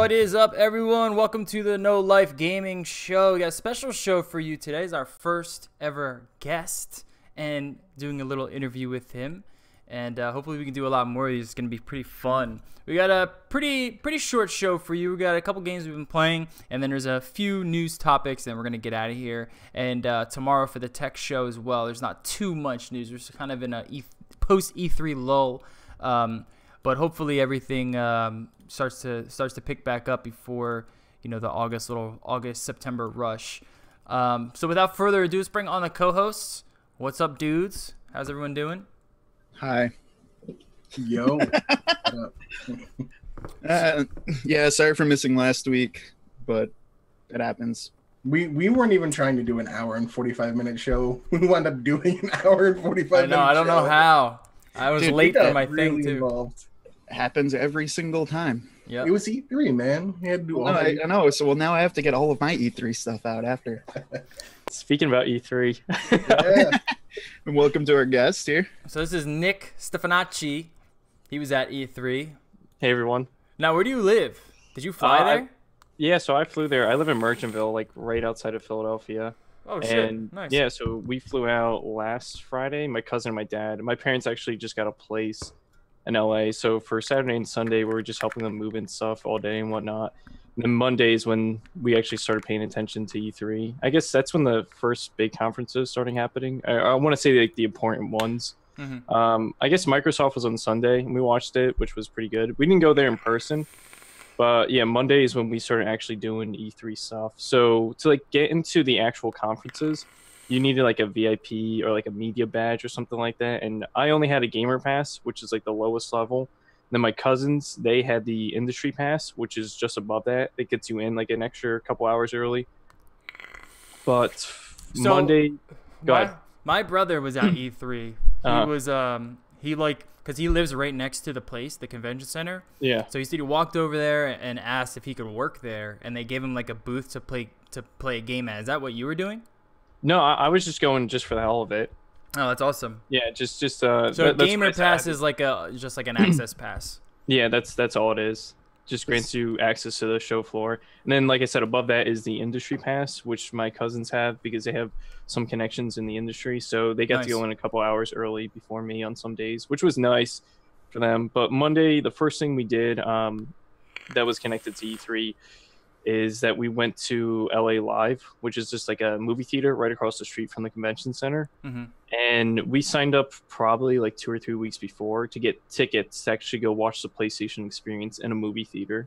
What is up, everyone? Welcome to the No Life Gaming Show. We got a special show for you today. Is our first ever guest, and doing a little interview with him. And uh, hopefully, we can do a lot more of these. It's gonna be pretty fun. We got a pretty pretty short show for you. We got a couple games we've been playing, and then there's a few news topics, and we're gonna get out of here. And uh, tomorrow for the tech show as well. There's not too much news. We're just kind of in a e- post E3 lull. Um, but hopefully everything um, starts to starts to pick back up before you know the August little August September rush. Um, so without further ado, let's bring on the co-hosts. What's up, dudes? How's everyone doing? Hi. Yo. Uh, yeah, sorry for missing last week, but it happens. we we weren't even trying to do an hour and 45 minute show. We wound up doing an hour and 45 I minute know. I don't know how. I was Dude, late for my really thing too. involved. It happens every single time. Yeah. It was E3, man. We had to do all No, I. I know. So well, now I have to get all of my E3 stuff out after. Speaking about E E3, Yeah. And welcome to our guest here. So this is Nick Stefanacci. He was at E3. hey everyone. Now, where do you live? Did you fly Uh, I- there? Yeah, so I flew there. I live in Merchantville, like right outside of Philadelphia. oh shit! nice. yeah, so we flew out last Friday. My cousin and my dad. My parents actually just got a place in LA. So for Saturday and Sunday, we were just helping them move and stuff all day and whatnot. And then Mondays when we actually started paying attention to E3. I guess that's when the first big conferences starting happening. I, I want to say like the important ones. Mhm. Um, I guess Microsoft was on Sunday and we watched it, which was pretty good. We didn't go there in person, but yeah, Monday is when we started actually doing E3 stuff. So to like get into the actual conferences, you needed like a VIP or like a media badge or something like that. And I only had a gamer pass, which is like the lowest level. then my cousins, they had the industry pass, which is just above that. It gets you in like an extra couple hours early. But So- Monday, go my, ahead. my brother was at E3. He Uh-huh. was um he like because he lives right next to the place, the convention center. yeah, So he said he walked over there and asked if he could work there, and they gave him like a booth to play to play a game at. Is that what you were doing? No, I, I was just going just for the hell of it. Oh, that's awesome. Yeah, just just uh. So that- a gamer I said. I pass is like a just like an access pass. Yeah, that's that's all it is. Just grants you access to the show floor. And then like I said above that is the industry pass, which my cousins have because they have some connections in the industry. So they got Nice. to go in a couple hours early before me on some days, which was nice for them. But Monday, the first thing we did um that was connected to E3 is that we went to LA Live, which is just like a movie theater right across the street from the convention center hmm and we signed up probably like two or three weeks before to get tickets to actually go watch the PlayStation experience in a movie theater.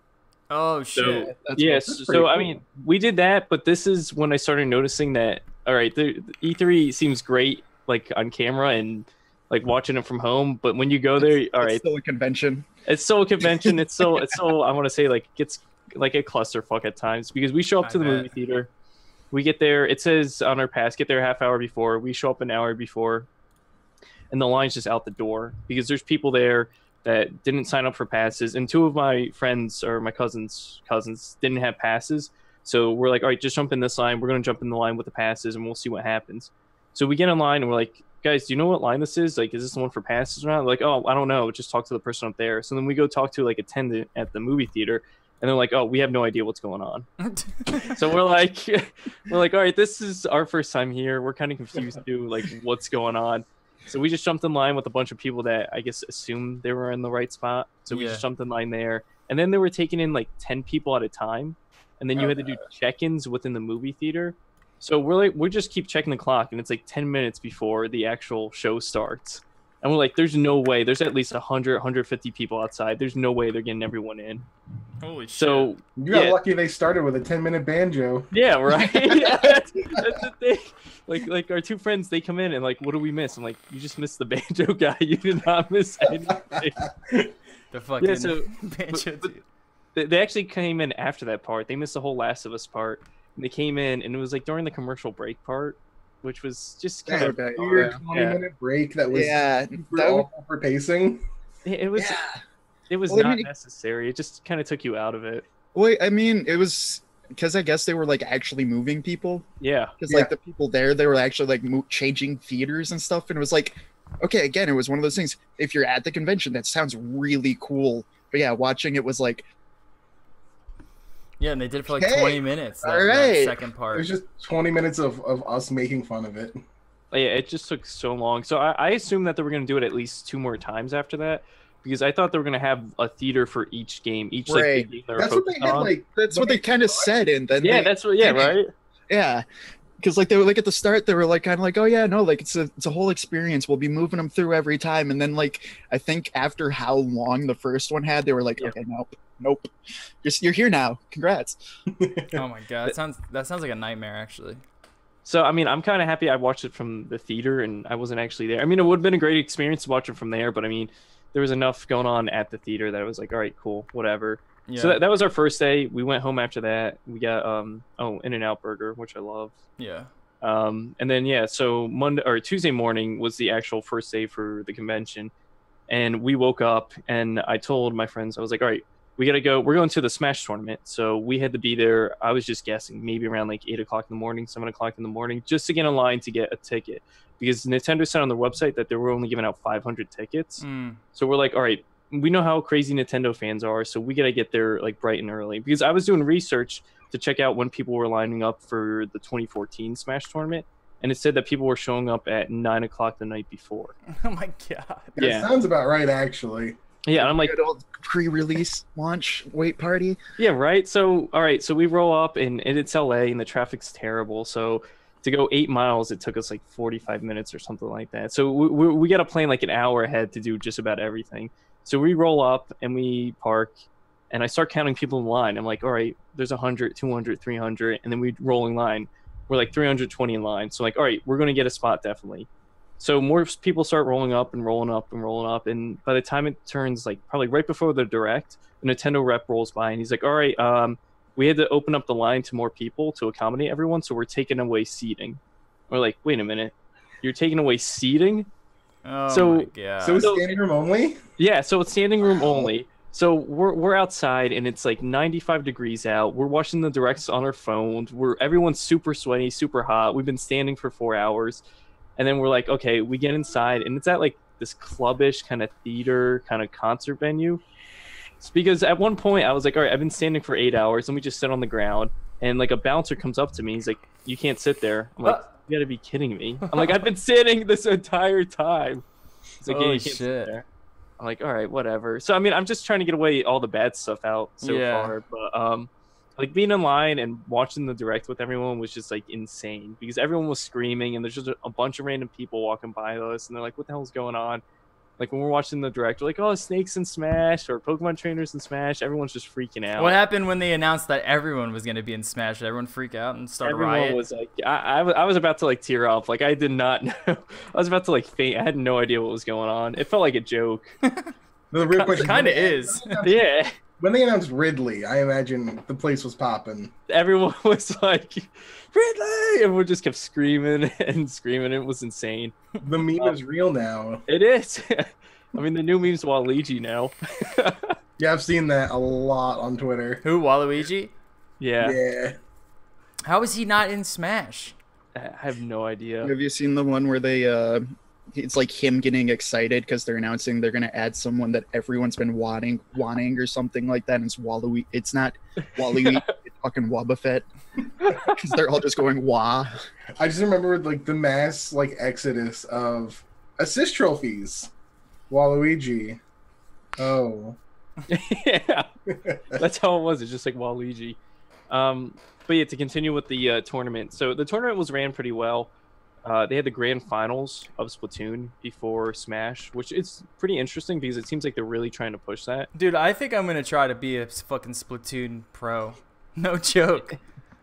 Oh shit! That's yes, that's so pretty I mean, we did that, but this is when I started noticing that. All right, the, the E3 seems great, like on camera and like watching it from home, but when you go there, all it's right, still a convention. it's so a convention. It's so it's so I want to say like gets like a clusterfuck at times because we show up I to the bet. movie theater, we get there. It says on our pass, get there a half hour before. We show up an hour before, and the line's just out the door because there's people there that didn't sign up for passes, and two of my friends or my cousins cousins didn't have passes. So we're like, all right, just jump in this line. We're gonna jump in the line with the passes, and we'll see what happens. So we get in line, and we're like, guys, do you know what line this is? Like, is this the one for passes or not? Like, oh, I don't know. Just talk to the person up there. So then we go talk to like attendant at the movie theater, and they're like, oh, we have no idea what's going on. So we're like, we're like, all right, this is our first time here. We're kind of confused too, like what's going on. So we just jumped in line with a bunch of people that I guess assumed they were in the right spot. So we Yeah. just jumped in line there, and then they were taking in like ten people at a time, and then you had to do check-ins within the movie theater. So we're like, we just keep checking the clock, and it's like ten minutes before the actual show starts. And we're like, there's no way. There's at least 100, 150 people outside. There's no way they're getting everyone in. Holy shit! So You got yeah. lucky they started with a 10 minute banjo. Yeah, right. yeah, that's, that's the thing. Like, like our two friends, they come in and like, what do we miss? I'm like, you just missed the banjo guy. You did not miss anything. the fucking so- banjo but- but- dude. they, they actually came in after that part. They missed the whole Last of Us part. And they came in, and it was like during the commercial break part, which was just kind of Okay, Weird yeah. 20 Yeah. minute break that was yeah, super that would, awful for pacing. it, it was yeah. it was Well, I not mean- necessary. It just kind of took you out of it. Wait, I mean, it was because I guess they were like actually moving people. Yeah, Because Yeah. like the people there, they were actually like mo- changing theaters and stuff, and it was like, okay, again, it was one of those things. If you're at the convention, that sounds really cool. But yeah, watching it was like, Yeah, and they did it for like Okay. 20 minutes. That, All that right. second It was just 20 minutes of, of us making fun of it. But yeah, it just took so long. So I, I assumed that they were going to do it at least two more times after that, because I thought they were going to have a theater for each game, each like Right. big game they That's what they had on. like. That's when what they kind of said, and then yeah, they- that's what. Yeah, Yeah. right. yeah, because like they were like at the start, they were like kind of like, oh yeah, no, like it's a it's a whole experience. We'll be moving them through every time, and then like I think after how long the first one had, they were like, Yeah. okay, nope, nope, you're you're here now. Congrats. oh my god, that sounds that sounds like a nightmare actually. So I mean, I'm kind of happy I watched it from the theater and I wasn't actually there. I mean, it would have been a great experience to watch it from there, but I mean, there was enough going on at the theater that I was like, all right, cool, whatever. Yeah. So that, that was our first day. We went home after that. We got um oh In and Out Burger, which I love. yeah. Um, and then yeah, so Monday or Tuesday morning was the actual first day for the convention, and we woke up and I told my friends I was like, all right, we gotta go. We're going to the Smash tournament, so we had to be there. I was just guessing, maybe around like eight o'clock in the morning, seven o'clock in the morning, just to get in line to get a ticket because Nintendo said on their website that they were only giving out 500 tickets. Mm. So we're like, all right, we know how crazy Nintendo fans are, so we gotta get there like bright and early. Because I was doing research to check out when people were lining up for the 2014 Smash tournament, and it said that people were showing up at nine o'clock the night before. Oh my god. That Yeah. sounds about right, actually. Yeah, I'm like, old pre-release launch wait party. yeah, right. So all right, so we roll up, and, and it's LA, and the traffic's terrible. So to go eight miles, it took us like 45 minutes or something like that. So we, we, we got to plan like an hour ahead to do just about everything. So we roll up and we park, and I start counting people in line. I'm like, all right, there's 100, 200, 300, and then we roll in line. We're like 320 in line. So like, all right, we're gonna get a spot definitely. So more people start rolling up and rolling up and rolling up, and by the time it turns like probably right before the direct, the Nintendo rep rolls by and he's like, all right, um, we had to open up the line to more people to accommodate everyone, so we're taking away seating. We're like, wait a minute, you're taking away seating? Oh So- my god. so it's so- standing room only. Yeah, so it's standing room Wow. only. So we're we're outside and it's like 95 degrees out. We're watching the directs on our phones. We're everyone's super sweaty, super hot. We've been standing for 4 hours. And then we're like, okay, we get inside and it's at like this clubbish kind of theater, kind of concert venue. It's because at one point I was like, all right, I've been standing for 8 hours and we just sit on the ground and like a bouncer comes up to me. He's like, you can't sit there. I'm like, Uh. you got to be kidding me. I'm like, I've been standing this entire time. He's like, yeah, Holy you can't sit shit. I'm like, all right, whatever. So I mean, I'm just trying to get away all the bad stuff out so Yeah. far, but um, like being in line and watching the direct with everyone was just like insane because everyone was screaming and there's just a, a bunch of random people walking by us and they're like, what the hell's going on? Like when we're watching the direct, we're like, oh, snakes and Smash or Pokemon trainers and Smash. Everyone's just freaking out. What happened when they announced that everyone was going to be in Smash? Did everyone freak out and start a Everyone riot? was like, I, I, was- I was about to like tear up. Like I did not know. I was about to like faint. I had no idea what was going on. It felt like a joke. The real question Kinda is. yeah. When they announced Ridley, I imagine the place was popping. everyone was like, Ridley! Everyone just kept screaming and screaming. It was insane. The meme is real now. It is. I mean, the new meme's Waluigi now. Yeah, I've seen that a lot on Twitter. Who, Waluigi? yeah, Yeah. How is he not in Smash? I have no idea. Have you seen the one where they uh it's like him getting excited because they're announcing they're gonna add someone that everyone's been wanting wanting or something like that and it's Waluigi it's not Waluigi it's fucking Wobbuffet because they're all just going wah I just remember like the mass like exodus of assist trophies. Waluigi. Oh. yeah, that's how it was. It's just like Waluigi. Um, but yeah, to continue with the uh, tournament. So the tournament was ran pretty well. Uh, they had the grand finals of Splatoon before Smash, which is pretty interesting because it seems like they're really trying to push that. Dude, I think I'm going to try to be a fucking Splatoon pro. No joke.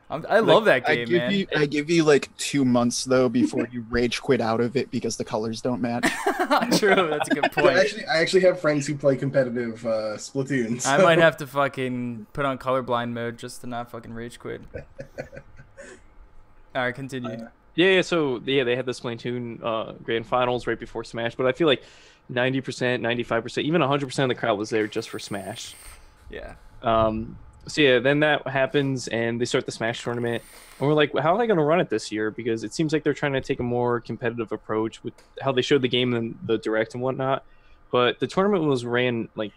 I'm, I love that I game, give man. you I give you like two months though before you rage quit out of it because the colors don't match True, that's a good I point. actually, I actually have friends who play competitive uh, Splatoon. I might have to fucking put on colorblind mode just to not fucking rage quit. All right, continue. Uh, Yeah, yeah, so yeah, they had the Splatoon uh, grand finals right before Smash, but I feel like 90%, 95%, even 100% of the crowd was there just for Smash. yeah. Um, so yeah, then that happens, and they start the Smash tournament, and we're like, how are they going to run it this year? Because it seems like they're trying to take a more competitive approach with how they showed the game in the direct and whatnot. But the tournament was ran like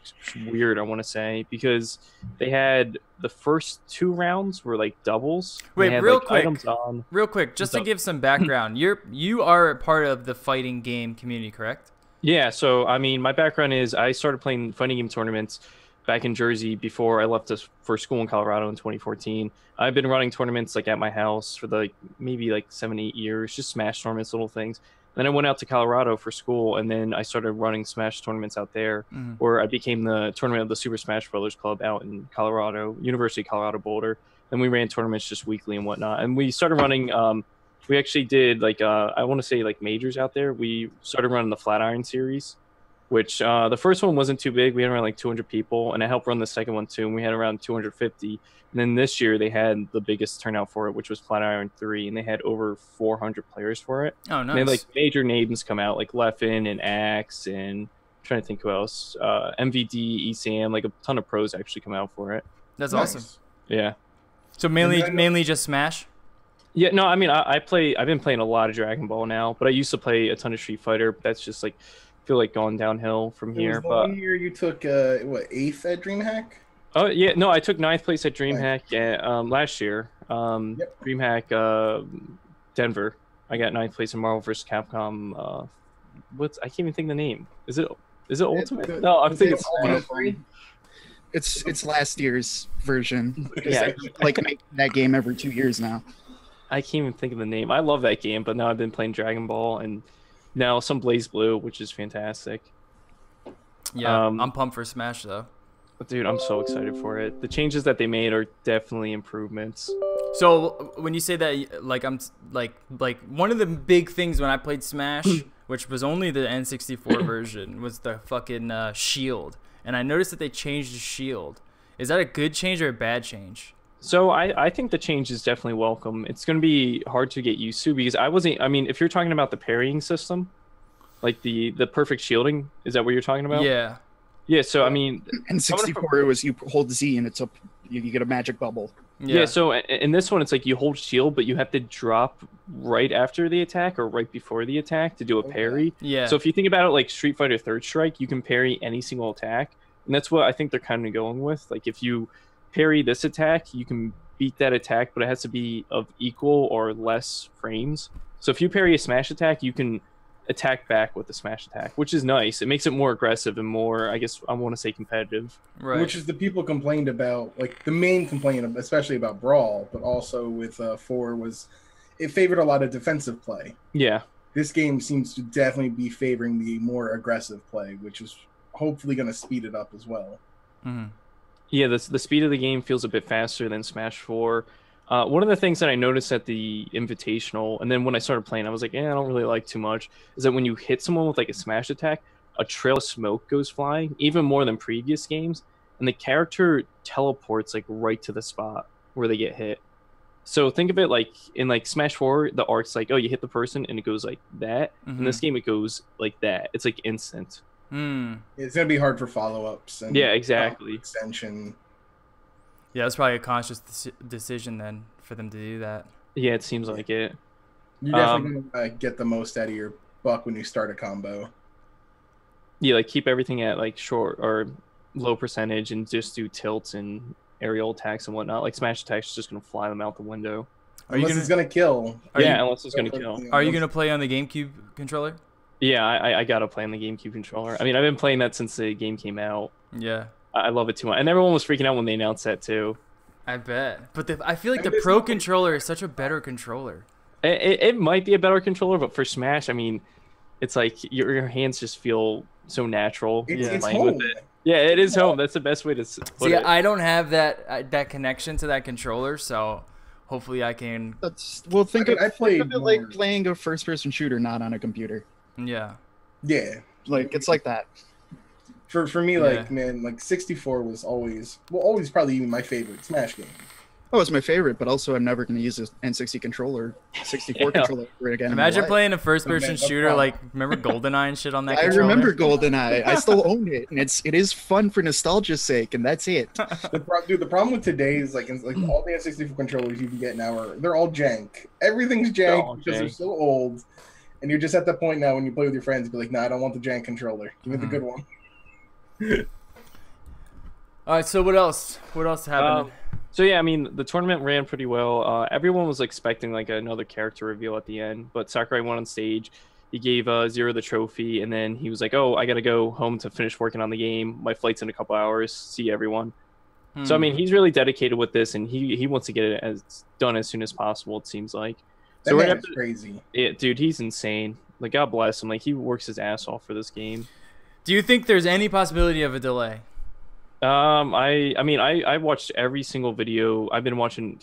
weird. I want to say because they had the first two rounds were like doubles. Wait, had, real like, quick. on. Real quick, just to give some background, you're you are a part of the fighting game community, correct? Yeah, so I mean, my background is I started playing fighting game tournaments back in Jersey before I left us for school in Colorado in 2014. I've been running tournaments like at my house for like maybe like seven, eight years, just Smash tournaments, little things. Then I went out to Colorado for school, and then I started running Smash tournaments out there, Mhm. where I became the tournament of the Super Smash Brothers Club out in Colorado, University of Colorado Boulder. And we ran tournaments just weekly and whatnot. And we started running. Um, we actually did like uh, I want to say like majors out there. We started running the Flatiron series, which uh, the first one wasn't too big. We had around like 200 people, and I helped run the second one too, and we had around 250. And then this year they had the biggest turnout for it, which was Flatiron Three, and they had over 400 players for it. Oh, And nice. they had like major names come out, like Leffen and Axe, and I'm trying to think who else. Uh, MVD, ECM, like a ton of pros actually come out for it. That's Nice. awesome. Yeah. So mainly then mainly just Smash. Yeah, no, I mean, I, I play. I've been playing a lot of Dragon Ball now, but I used to play a ton of Street Fighter. But that's just like, feel like going downhill from It was here. the But one year you took uh, what eighth at DreamHack. oh yeah, no, I took ninth place at DreamHack uh, um, last year. Um, Yep. DreamHack uh, Denver. I got ninth place in Marvel vs. Capcom. Uh, what's I can't even think of the name. Is it is it Ultimate? the- no, I'm was thinking. it Ultimate Three? It's it's last year's version. Yeah. like make that game every two years now. I can't even think of the name. I love that game, but now I've been playing Dragon Ball and now some BlazBlue, which is fantastic. Yeah, Um, I'm pumped for Smash though. Dude, I'm so excited for it. The changes that they made are definitely improvements. So when you say that, like I'm like like one of the big things when I played Smash, which was only the N64 version, was the fucking uh, shield, and I noticed that they changed the shield. Is that a good change or a bad change? So I, I think the change is definitely welcome. It's going to be hard to get used to because I wasn't. I mean, if you're talking about the parrying system, like the the perfect shielding, is that what you're talking about? Yeah. Yeah. So I mean, And 64, it was you hold Z and it's a you, you get a magic bubble. yeah. Yeah. So in this one, it's like you hold shield, but you have to drop right after the attack or right before the attack to do a Okay. parry. yeah. So if you think about it like Street Fighter Third Strike, you can parry any single attack, and that's what I think they're kind of going with. Like if you parry this attack, you can beat that attack, but it has to be of equal or less frames. So if you parry a smash attack, you can attack back with the smash attack, which is nice. It makes it more aggressive and more, I guess, I want to say competitive. right. Which is the people complained about, like the main complaint, especially about Brawl, but also with uh, Four was it favored a lot of defensive play. Yeah, This game seems to definitely be favoring the more aggressive play, which is hopefully going to speed it up as well. Mhm. Yeah, the, the speed of the game feels a bit faster than Smash 4. Uh, one of the things that I noticed at the Invitational, and then when I started playing, I was like, yeah, I don't really like too much, is that when you hit someone with like a smash attack, a trail of smoke goes flying, even more than previous games, and the character teleports like right to the spot where they get hit. So think of it like in like Smash 4, the arc's like, oh, you hit the person and it goes like that. In this game, it goes like that. It's like instant. Hmm. It's going to be hard for follow ups and Yeah, exactly. extension. Yeah, that's probably a conscious deci- decision then for them to do that. Yeah, it seems like it. You're Um, definitely going to get the most out of your buck when you start a combo. yeah, like keep everything at like short or low percentage and just do tilts and aerial attacks and whatnot. Like smash attacks is just gonna fly them out the window. Are you Unless gonna it's going to kill. Yeah, you- unless it's gonna kill. Are you gonna play on the GameCube controller? Yeah, I, I- I gotta play on the GameCube controller. I mean, I've been playing that since the game came out. Yeah, I I love it too much, and everyone was freaking out when they announced that too. I bet. But the, I feel like I the mean, there's Pro controller is such a better controller. It, it, it might be a better controller, but for Smash, I mean, it's like your, your hands just feel so natural. It's, Yeah. it's playing with home. it. Yeah, it is home. That's the best way to s- put See, it. I don't have that uh, that connection to that controller, so hopefully I can. That's well, think I mean, of, I played think of it like playing a first-person shooter, not on a computer. Yeah. Yeah. Like it's like that. For for me, Yeah. like man, like 64 was always well, always probably even my favorite Smash game. Oh, it's my favorite, but also I'm never going to use an N60 controller, 64 Yeah. controller again. Imagine playing a first-person oh, shooter problem. like remember GoldenEye and shit on that. I controller? remember GoldenEye. I still own it, and it's it is fun for nostalgia's sake, and that's it. The pro- dude, the problem with today is like, it's like all the N64 controllers you can get now are they're all jank. Everything's jank all because they're so old, And you're just at the point now when you play with your friends, be like, "No, nah, I don't want the jank controller. Give me the Mhm. good one." All right. So what else? What else happened? So yeah, I mean the tournament ran pretty well. Uh, everyone was expecting like another character reveal at the end, but Sakurai went on stage. He gave uh, Zero the trophy, and then he was like, "Oh, I gotta go home to finish working on the game. My flight's in a couple hours. See everyone." So I Hmm. mean, he's really dedicated with this, and he he wants to get it as done as soon as possible. It seems like. That So right man after, is crazy. yeah, dude, he's insane. Like God bless him. Like he works his ass off for this game. Do you think there's any possibility of a delay? Um, I I mean I I watched every single video. I've been watching,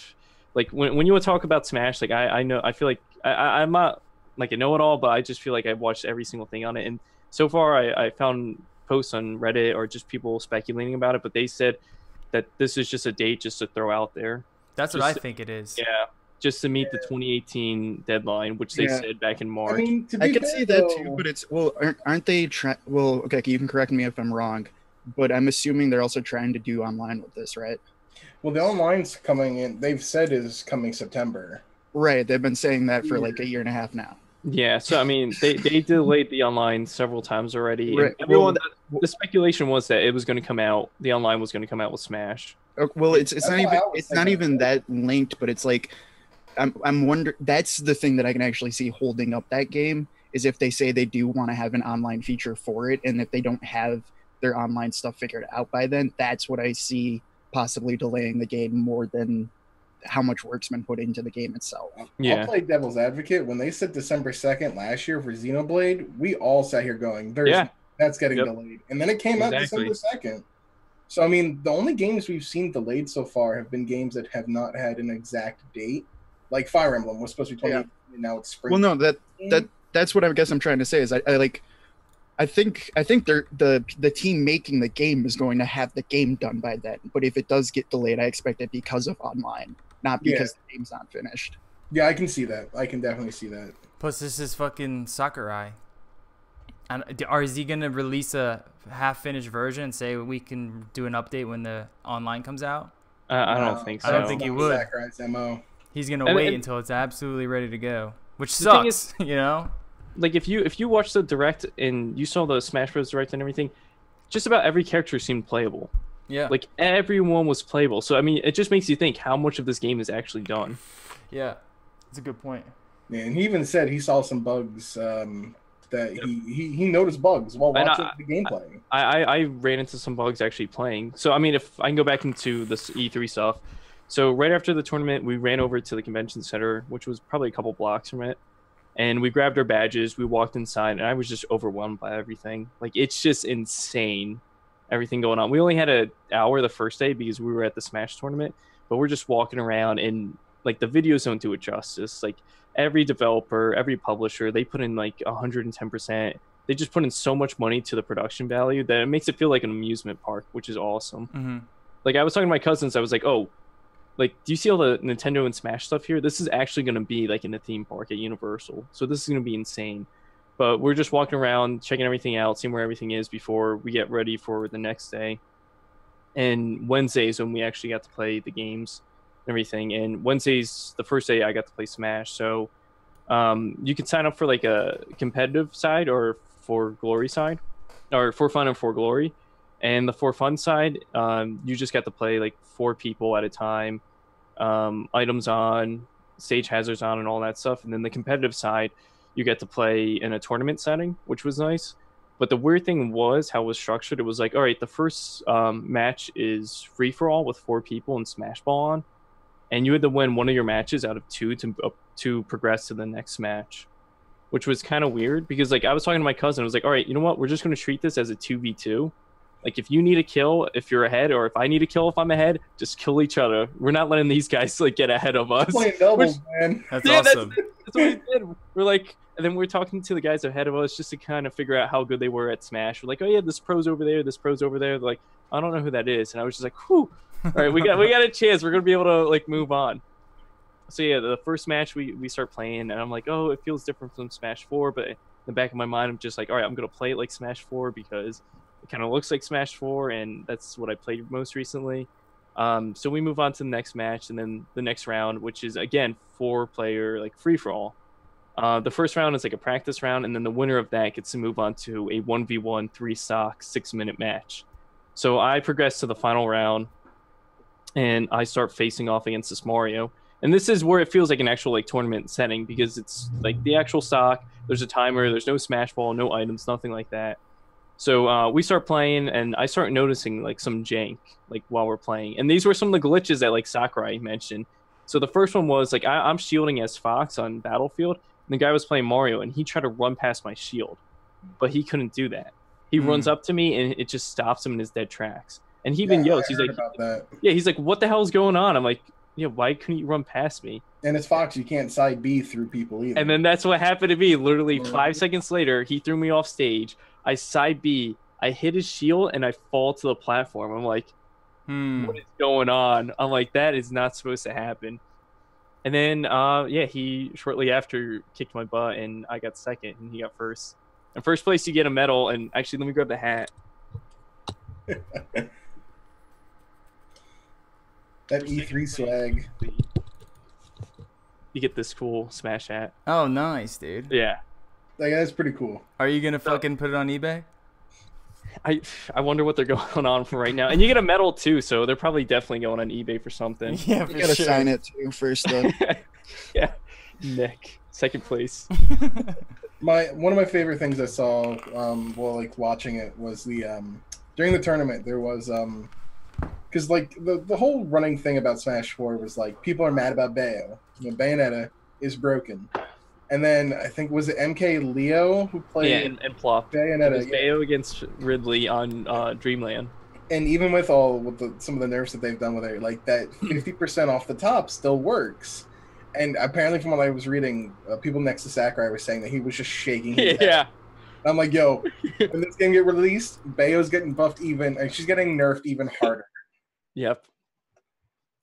like when when you would talk about Smash, like I I know I feel like I, I I'm not like a know it all, but I just feel like I've watched every single thing on it, and so far I I found posts on Reddit or just people speculating about it, but they said that this is just a date just to throw out there. That's what I think it is. Yeah, just to meet the 2018 deadline, which they Yeah. said back in I March. mean, to be I can fair, see that though, too, but it's well, aren't, aren't they? Try- well, okay, you can correct me if I'm wrong, but I'm assuming they're also trying to do online with this, right? well, the online's coming in. They've said is coming September. Right. They've been saying that for like a year and a half now. Yeah, so I mean, they, they delayed the online several times already. Right, Everyone, well- the speculation was that it was going to come out. The online was going to come out with Smash. Well, it's it's That's not even it's not even that linked, but it's like I'm I'm wonder that's the thing that I can actually see holding up that game is if they say they do want to have an online feature for it, and if they don't have their online stuff figured out by then, that's what I see possibly delaying the game more than how much work's been put into the game itself. Yeah. I'll play devil's advocate. When they said December second last year for Xenoblade, we all sat here going, "There's Yeah. that's getting Yep. delayed," and then it came out December second. So I mean, the only games we've seen delayed so far have been games that have not had an exact date. Like Fire Emblem was supposed to be 20, and now it's spring. Well, no, that that that's what I guess I'm trying to say is I, I like I think I think they're the the team making the game is going to have the game done by then. But if it does get delayed, I expect it because of online, not Yeah. because the game's not finished. yeah, I can see that. I can definitely see that. Plus, this is fucking Sakurai. And d- or is he gonna release a half-finished version and say we can do an update when the online comes out? Uh, I don't think so. I don't think he not would. Sakurai's mo. He's gonna And- wait and- until it's absolutely ready to go, which The thing sucks. you know? like if you if you watch the direct and you saw the Smash Bros. direct and everything, just about every character seemed playable. Yeah. Like everyone was playable. So I mean, it just makes you think how much of this game is actually done. yeah. That's a good point. Yeah, and he even said he saw some bugs. Um, that he, he he noticed bugs while And watching I- the gameplay. I, I I ran into some bugs actually playing. So I mean, if I can go back into this E3 stuff. So right after the tournament, we ran over to the convention center, which was probably a couple blocks from it, and we grabbed our badges. We walked inside, and I was just overwhelmed by everything. Like it's just insane, everything going on. We only had an hour the first day because we were at the Smash tournament, but we're just walking around, and like the videos don't do it justice. Like every developer, every publisher, they put in like 110 percent they just put in so much money to the production value that it makes it feel like an amusement park, which is awesome. hmm Like I was talking to my cousins, I was like, "Oh, like do you see all the Nintendo and Smash stuff here? This is actually going to be like in a theme park at Universal. So this is going to be insane." But we're just walking around, checking everything out, seeing where everything is before we get ready for the next day. And Wednesdays when we actually got to play the games and everything. And Wednesdays, the first day I got to play Smash. So um, you can sign up for like a competitive side or for glory side or for fun and for glory and the for fun side um, you just got to play like four people at a time um, items on stage hazards on and all that stuff. And then the competitive side you get to play in a tournament setting which was nice. But the weird thing was how it was structured. It was like all right the first um, match is free for all with four people and smash ball on. And you had to win one of your matches out of two to uh, to progress to the next match which was kind of weird because like I was talking to my cousin, I was like, all right, you know what? We're just gonna treat this as a two v two. Like if you need a kill if you're ahead, or if I need a kill if I'm ahead, just kill each other. We're not letting these guys like get ahead of us. Playing doubles, man. That's Yeah, awesome. That's what we did. We're like, and then we're talking to the guys ahead of us just to kind of figure out how good they were at Smash. We're like, oh yeah, this pro's over there, this pro's over there. They're like, I don't know who that is, and I was just like, whew. All right, we got we got a chance. We're gonna be able to like move on. So yeah, the first match we we start playing, and I'm like, oh, it feels different from Smash Four, but in the back of my mind, I'm just like, all right, I'm gonna play it like Smash Four because it kind of looks like Smash Four, and that's what I played most recently. Um, so we move on to the next match, and then the next round, which is again four player like free for all. Uh, the first round is like a practice round, and then the winner of that gets to move on to a 1v1 three stock six minute match. So I progress to the final round, and I start facing off against this Mario. And this is where it feels like an actual like tournament setting because it's like the actual stock. There's a timer. There's no smash ball, no items, nothing like that. So uh, we start playing, and I start noticing like some jank like while we're playing. And these were some of the glitches that like Sakurai mentioned. So the first one was like I, I'm shielding as Fox on Battlefield, and the guy was playing Mario, and he tried to run past my shield, but he couldn't do that. He Hmm. runs up to me, and it just stops him in his dead tracks. And he even Yeah, yells. He's like. "Yeah." He's like, "What the hell's going on?" I'm like, "Yeah, why couldn't you run past me?" And it's Fox. You can't side B through people either. And then that's what happened to me. Literally five seconds later, he threw me off stage. I side B. I hit his shield and I fall to the platform. I'm like, Hmm. what is going on? I'm like, that is not supposed to happen. And then, uh, yeah, he shortly after kicked my butt and I got second and he got first. And first place, you get a medal. And actually, let me grab the hat. that E3 swag. You get this cool Smash hat. Oh, nice, dude. Yeah. Like that's pretty cool. Are you gonna fucking put it on eBay? I I wonder what they're going on for right now. And you get a medal too, so they're probably definitely going on eBay for something. Yeah, You gotta sign it too first. Though. yeah. Nick, second place. My one of my favorite things I saw um while like watching it was the um during the tournament there was um because like the the whole running thing about Smash Four was like people are mad about Bayo. You know, Bayonetta is broken, and then I think was it MK Leo who played yeah, and, and Plup. It Bayonetta, was yeah. Bayo against Ridley on uh, Dreamland. and even with all with the, some of the nerfs that they've done with it, like that fifty percent off the top still works. And apparently, from what I was reading, uh, people next to Sakurai were saying that he was just shaking. His head. yeah. I'm like, yo, when this game get released, Bayo's getting buffed even, and she's getting nerfed even harder. Yep.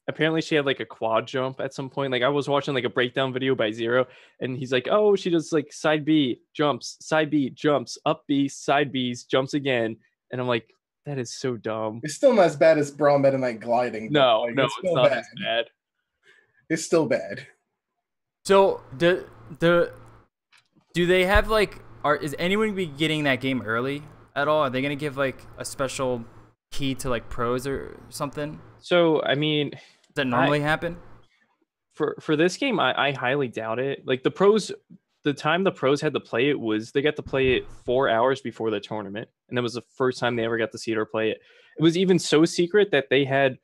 Apparently, she had like a quad jump at some point. Like I was watching like a breakdown video by Zero, and he's like, "Oh, she does like side B jumps, side B jumps, up B, side B's jumps again," and I'm like, "That is so dumb." It's still not as bad as Brawl Meta Knight gliding. No, like, no, it's, still not bad. as bad. It's still bad. So the the do they have like are is anyone be getting that game early at all? Are they gonna give like a special key to like pros or something? So I mean, Does that normally happen? for for this game, I, I highly doubt it. Like the pros, the time the pros had to play it was they got to play it four hours before the tournament, and that was the first time they ever got to see it or play it. It was even so secret that they had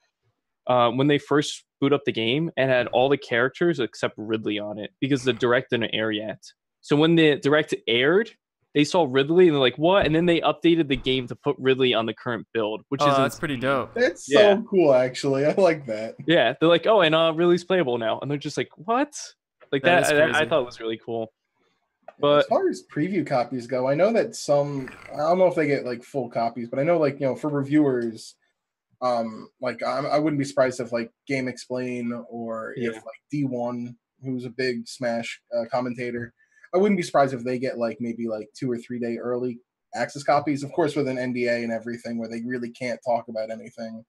uh, when they first boot up the game and had all the characters except Ridley on it because the direct didn't air yet. So when the direct aired, they saw Ridley and they're like, "What?" And then they updated the game to put Ridley on the current build, which Oh, is that's pretty dope. That's Yeah. so cool, actually. I like that. yeah. They're like, "Oh, and uh, Ridley's playable now," and they're just like, "What?" Like That that. is I- I, crazy. thought was really cool. But as far as preview copies go, I know that some I don't know if they get like full copies, but I know like you know for reviewers, um, like I, I wouldn't be surprised if like GameXplain or Yeah. if like D1, who's a big Smash uh, commentator, I wouldn't be surprised if they get like maybe like two or three day early access copies, of course with an NDA and everything, where they really can't talk about anything.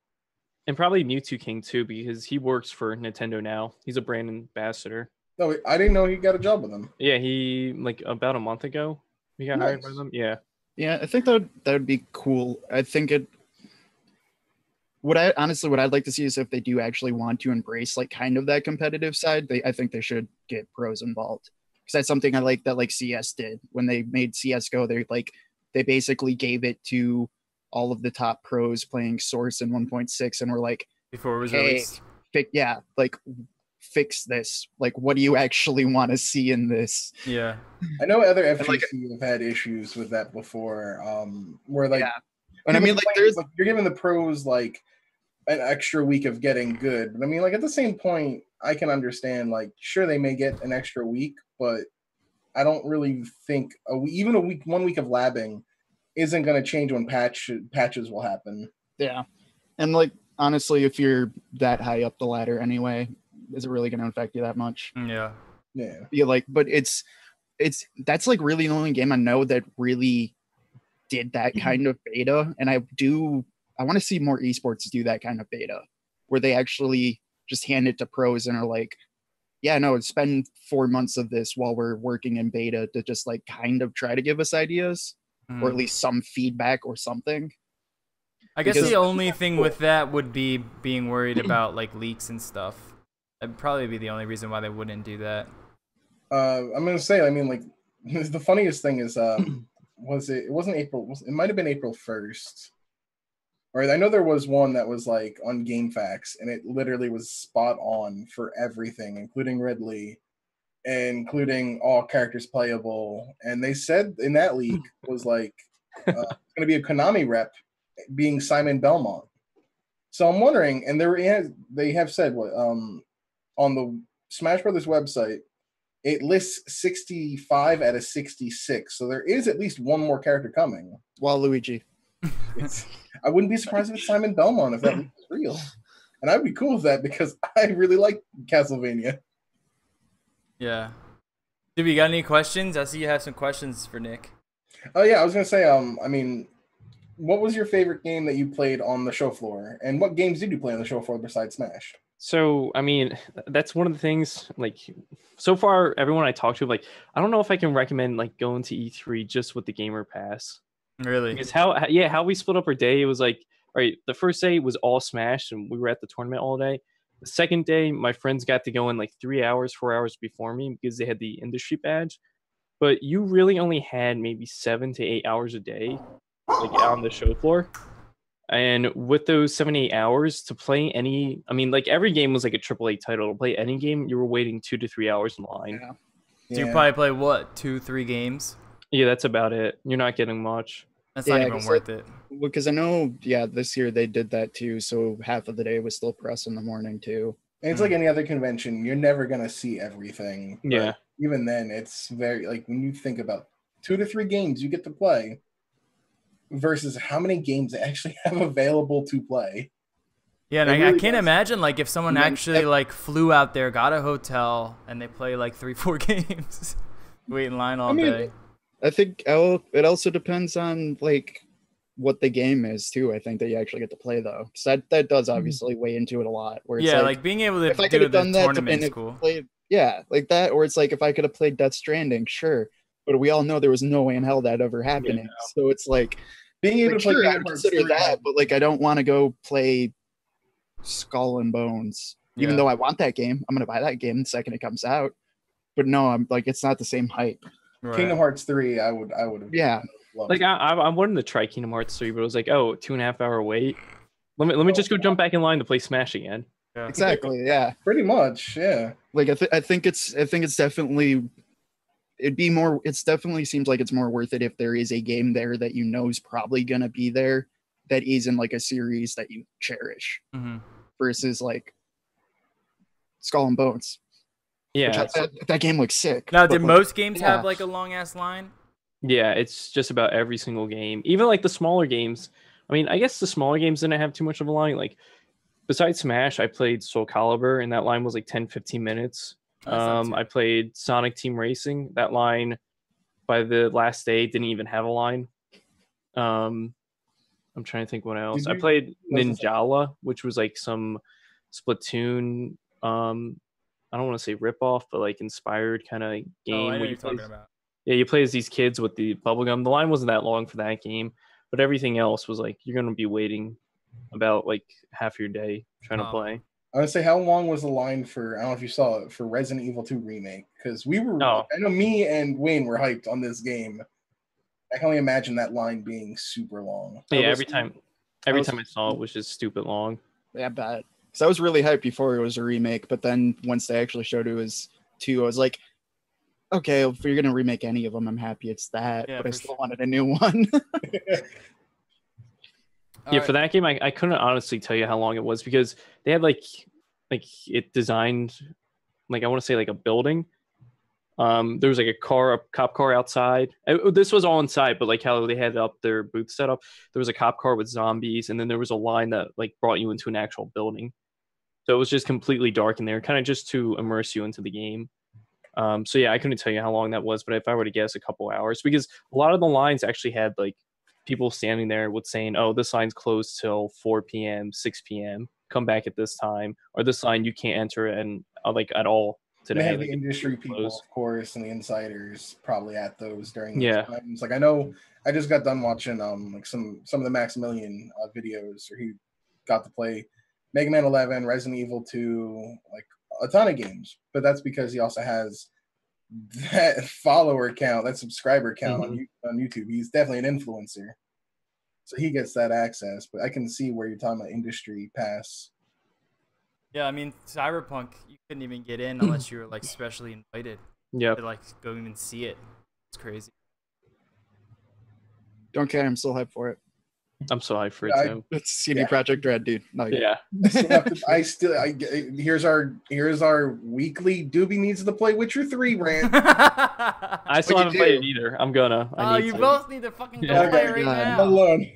and probably Mewtwo King too because he works for Nintendo now. He's a brand ambassador. Oh, no, I didn't know he got a job with them. Yeah, he like about a month ago he got hired by them. Yeah. Yeah, I think that would, that would be cool. I think it. What I honestly, what I'd like to see is if they do actually want to embrace like kind of that competitive side, they I think they should get pros involved because that's something I like that like CS did when they made CS:GO. They like they basically gave it to all of the top pros playing Source in 1.6, and were like, Before it was Hey. released. "Fi- yeah, like fix this. Like, what do you actually want to see in this? Yeah. I know other And, like, have had issues with that before, um, where like Yeah. And I mean, like, there's like you're giving the pros like an extra week of getting good. But I mean, like at the same point, I can understand like sure they may get an extra week, but I don't really think a we- even a week one week of labbing isn't going to change when patch patches will happen. Yeah. And like honestly, if you're that high up the ladder anyway, is it really gonna affect you that much? Mm, yeah. Yeah, Yeah, like, but it's it's that's like really the only game I know that really did that mm-hmm. kind of beta. And I do I want to see more esports do that kind of beta where they actually just hand it to pros and are like, yeah, no, spend four months of this while we're working in beta to just like kind of try to give us ideas or at Mm. least some feedback or something. I guess because- the only thing with that would be being worried about like leaks and stuff. That'd probably be the only reason why they wouldn't do that. Uh, I'm gonna say, I mean, like the funniest thing is, um, was it? It wasn't April. It might have been April first. Or I know there was one that was like on GameFAQs, and it literally was spot on for everything, including Ridley, including all characters playable. And they said in that leak was like uh, it's gonna be a Konami rep, being Simon Belmont. So I'm wondering, and there is, they have said what um on the Smash Brothers website it lists 65 out of 66 so there is at least one more character coming Waluigi. it's, i wouldn't be surprised if it's simon belmont if that was real and i'd be cool with that because i really like castlevania Yeah. Dude, you got any questions? I see you have some questions for Nick. oh yeah i was gonna say um i mean what was your favorite game that you played on the show floor and what games did you play on the show floor besides smash So I mean, that's one of the things. Like, so far, everyone I talked to, like, I don't know if I can recommend like going to E3 just with the Gamer Pass. Really? Because how, how- yeah, how we split up our day it was like, all right, the first day was all Smash, and we were at the tournament all day. The second day, my friends got to go in like three hours, four hours before me because they had the industry badge. But you really only had maybe seven to eight hours a day, like on the show floor. And with those seven, eight hours to play any, I mean, like every game was like a triple A title. To play any game, you were waiting two to three hours in line. Yeah. So you probably play what, two, three games? Yeah, that's about it. You're not getting much. That's Yeah, not even worth it. Because I know, yeah, this year they did that too. So half of the day was still press in the morning too. And it's like any other convention you're never gonna see everything Yeah. even then it's very like when you think about two to three games you get to play versus how many games they actually have available to play Yeah, and It I, I can't does. imagine like if someone And actually ev- like flew out there, got a hotel, and they play like three, four games, wait in line all mean, day. I think oh, it also depends on like what the game is too. I think that you actually get to play though, so that that does mm-hmm. obviously weigh into it a lot. Where it's Yeah, like, like, being able to if I do could have the done that to tournament cool. played, yeah, like that, or it's like if I could have played Death Stranding, sure, but we all know there was no way in hell that ever happening. So it's like, being able like to play sure, I would consider 3 that, but like I don't want to go play Skull and Bones, even Yeah. though I want that game. I'm gonna buy that game the second it comes out. But no, I'm like it's not the same hype. Right. Kingdom Hearts 3 I would I would have Yeah, Like I, I, I wanted to try Kingdom Hearts 3, but it was like, oh, two and a half hour wait. Let me let me just go jump back in line to play Smash again. Yeah. exactly. Yeah. pretty much yeah like I, th- I think it's i think it's definitely it'd be more it's definitely seems like it's more worth it if there is a game there that you know is probably gonna be there that is in like a series that you cherish mm-hmm. versus like skull and bones which Yeah, I- that, that game looks sick Now, but, did like, most games yeah. have like a long ass line? yeah, it's just about every single game. Even like the smaller games. I mean, I guess the smaller games didn't have too much of a line. Like besides Smash, I played Soul Calibur, and that line was like 10, 15 minutes. Um, I played Sonic Team Racing. That line by the last day didn't even have a line. Um, I'm trying to think what else. I played what? Ninjala, which was like some Splatoon. Um, I don't want to say ripoff, but like inspired kind of oh, game. oh, I know where what you you're talking play- about. yeah, you play as these kids with the bubblegum. The line wasn't that long for that game, but everything else was like you're gonna be waiting about like half your day trying Oh. to play. I would say how long was the line for I don't know if you saw it for Resident Evil 2 remake because we were Oh. I know me and Wayne were hyped on this game. I can only imagine that line being super long. Yeah, was- every time, every was- time I saw it was just stupid long. yeah bad because i was really hyped before it was a remake but then once they actually showed it was two i was like okay if you're gonna remake any of them i'm happy it's that Yeah, but i still sure. wanted a new one yeah, for that game, I, I couldn't honestly tell you how long it was because they had like like it designed like I want to say like a building. Um, there was like a car, a cop car outside. Uh, This was all inside, but like how they had up their booth set up, there was a cop car with zombies, and then there was a line that like brought you into an actual building. So it was just completely dark in there, kind of just to immerse you into the game. Um, so yeah, I couldn't tell you how long that was, but if I were to guess, a couple hours, because a lot of the lines actually had like people standing there with saying, "Oh, this line's closed till 4 p.m., 6 p.m. Come back at this time," or this line you can't enter and uh, like at all And they today. the industry people, of course, and the insiders probably at those during those Yeah. times. Like I know, I just got done watching um like some some of the Maximilian uh, videos where he got to play Mega Man 11, Resident Evil 2, like a ton of games. But that's because he also has that follower count, that subscriber count on, mm-hmm. You- on YouTube. He's definitely an influencer, so he gets that access. But I can see where you're talking about industry pass. Yeah, I mean Cyberpunk, you couldn't even get in unless you were like specially invited Yeah. to like go even see it. It's crazy. Don't care. I'm still hyped for it. I'm so hyped for it I- too. It's CD Yeah. Project Red, dude. Like, Yeah. I still, to, I still I, here's our here's our weekly Doobie needs to play Witcher 3 rant. I still you haven't played it either. I'm gonna. I oh, need you to. both need to fucking go Yeah. play right God. now. Alone.